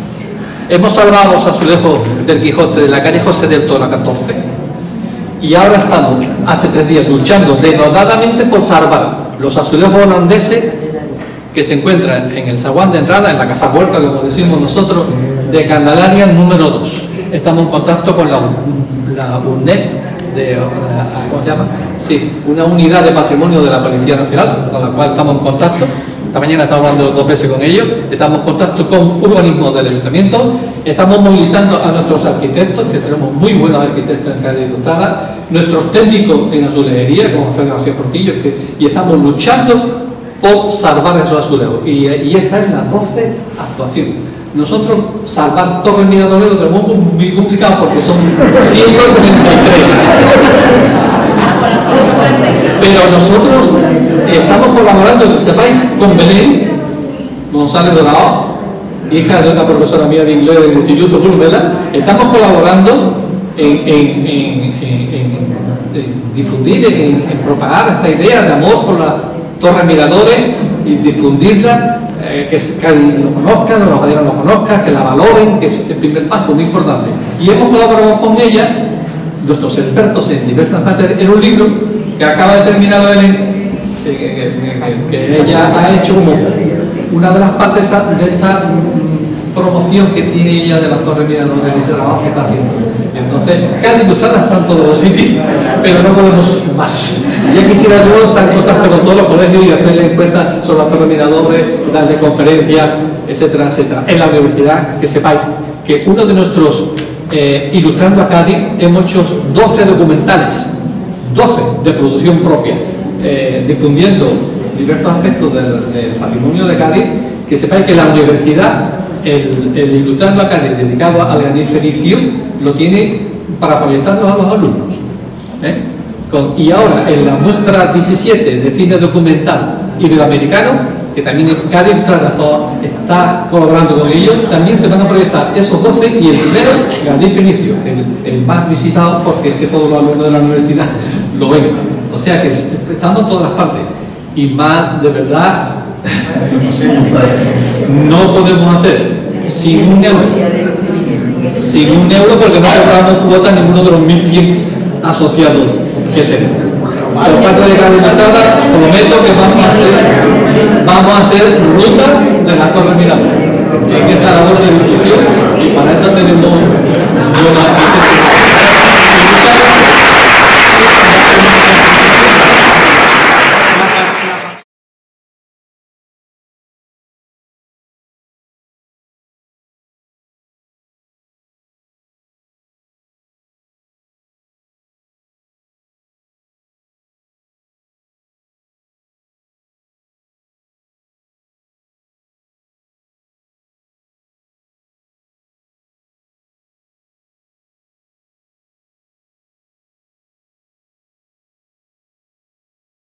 Hemos salvado los azulejos del Quijote de la calle José del Toro 14 y ahora estamos, hace tres días, luchando denodadamente por salvar los azulejos holandeses que se encuentran en el zaguán de entrada, en la casa puerta, como decimos nosotros, de Candelaria número 2. Estamos en contacto con la, la de, eh, una unidad de patrimonio de la Policía Nacional, con la cual estamos en contacto. Esta mañana estamos hablando dos veces con ellos. Estamos en contacto con urbanismo del ayuntamiento. Estamos movilizando a nuestros arquitectos, que tenemos muy buenos arquitectos en Cádiz Dotada, nuestros técnicos en azulejería, como Fernando García Portillo, y estamos luchando por salvar esos azulejos. Y, y esta es la 12 actuación. Nosotros salvar Torres Miradores lo tenemos muy complicado porque son 133. Pero nosotros estamos colaborando, sepáis, con Belén González Dorado, hija de una profesora mía de inglés del Instituto Burmela, estamos colaborando en, difundir, en, propagar esta idea de amor por la Torre Miradores y difundirla, eh, que, que lo conozcan, los gallegos lo conozcan, que la valoren, que es el primer paso muy importante. Y hemos colaborado con ella, nuestros expertos en diversas materias, en un libro que acaba de terminar Belén, que, que- que- que ella ha hecho como una de las partes de esa mm, promoción que tiene ella de la Torre Miradores y ese trabajo que está haciendo. Entonces, Cádiz Ilustrada está en todos los sitios, pero no podemos más. Ya quisiera yo estar en contacto con todos los colegios y hacerles cuenta sobre la Torre Miradores, darle conferencias, etcétera, etcétera. En la universidad, que sepáis que uno de nuestros eh, Ilustrando a Cádiz hemos hecho 12 documentales, 12 de producción propia, eh, difundiendo diversos aspectos del, patrimonio de Cádiz, que sepáis que la universidad, el, el Ilustrando a Cádiz dedicado al Granil Fenicio, lo tiene para proyectarlos a los alumnos. ¿eh? Y ahora en la muestra 17 de cine documental iberoamericano, que también Cádiz está, colaborando con ellos, también se van a proyectar esos 12 y el primero, Granil Fenicio, el, el más visitado porque es que todos los alumnos de la universidad lo ven. O sea que es- estamos en todas las partes. Y más, de verdad, no podemos hacer sin un euro sin un euro porque no cobramos cuota ninguno de los 1.100 asociados que tenemos. Por parte de cada Entrada, prometo que vamos a hacer, vamos a hacer rutas de la Torre Mirador en esa labor de difusión y para eso tenemos buena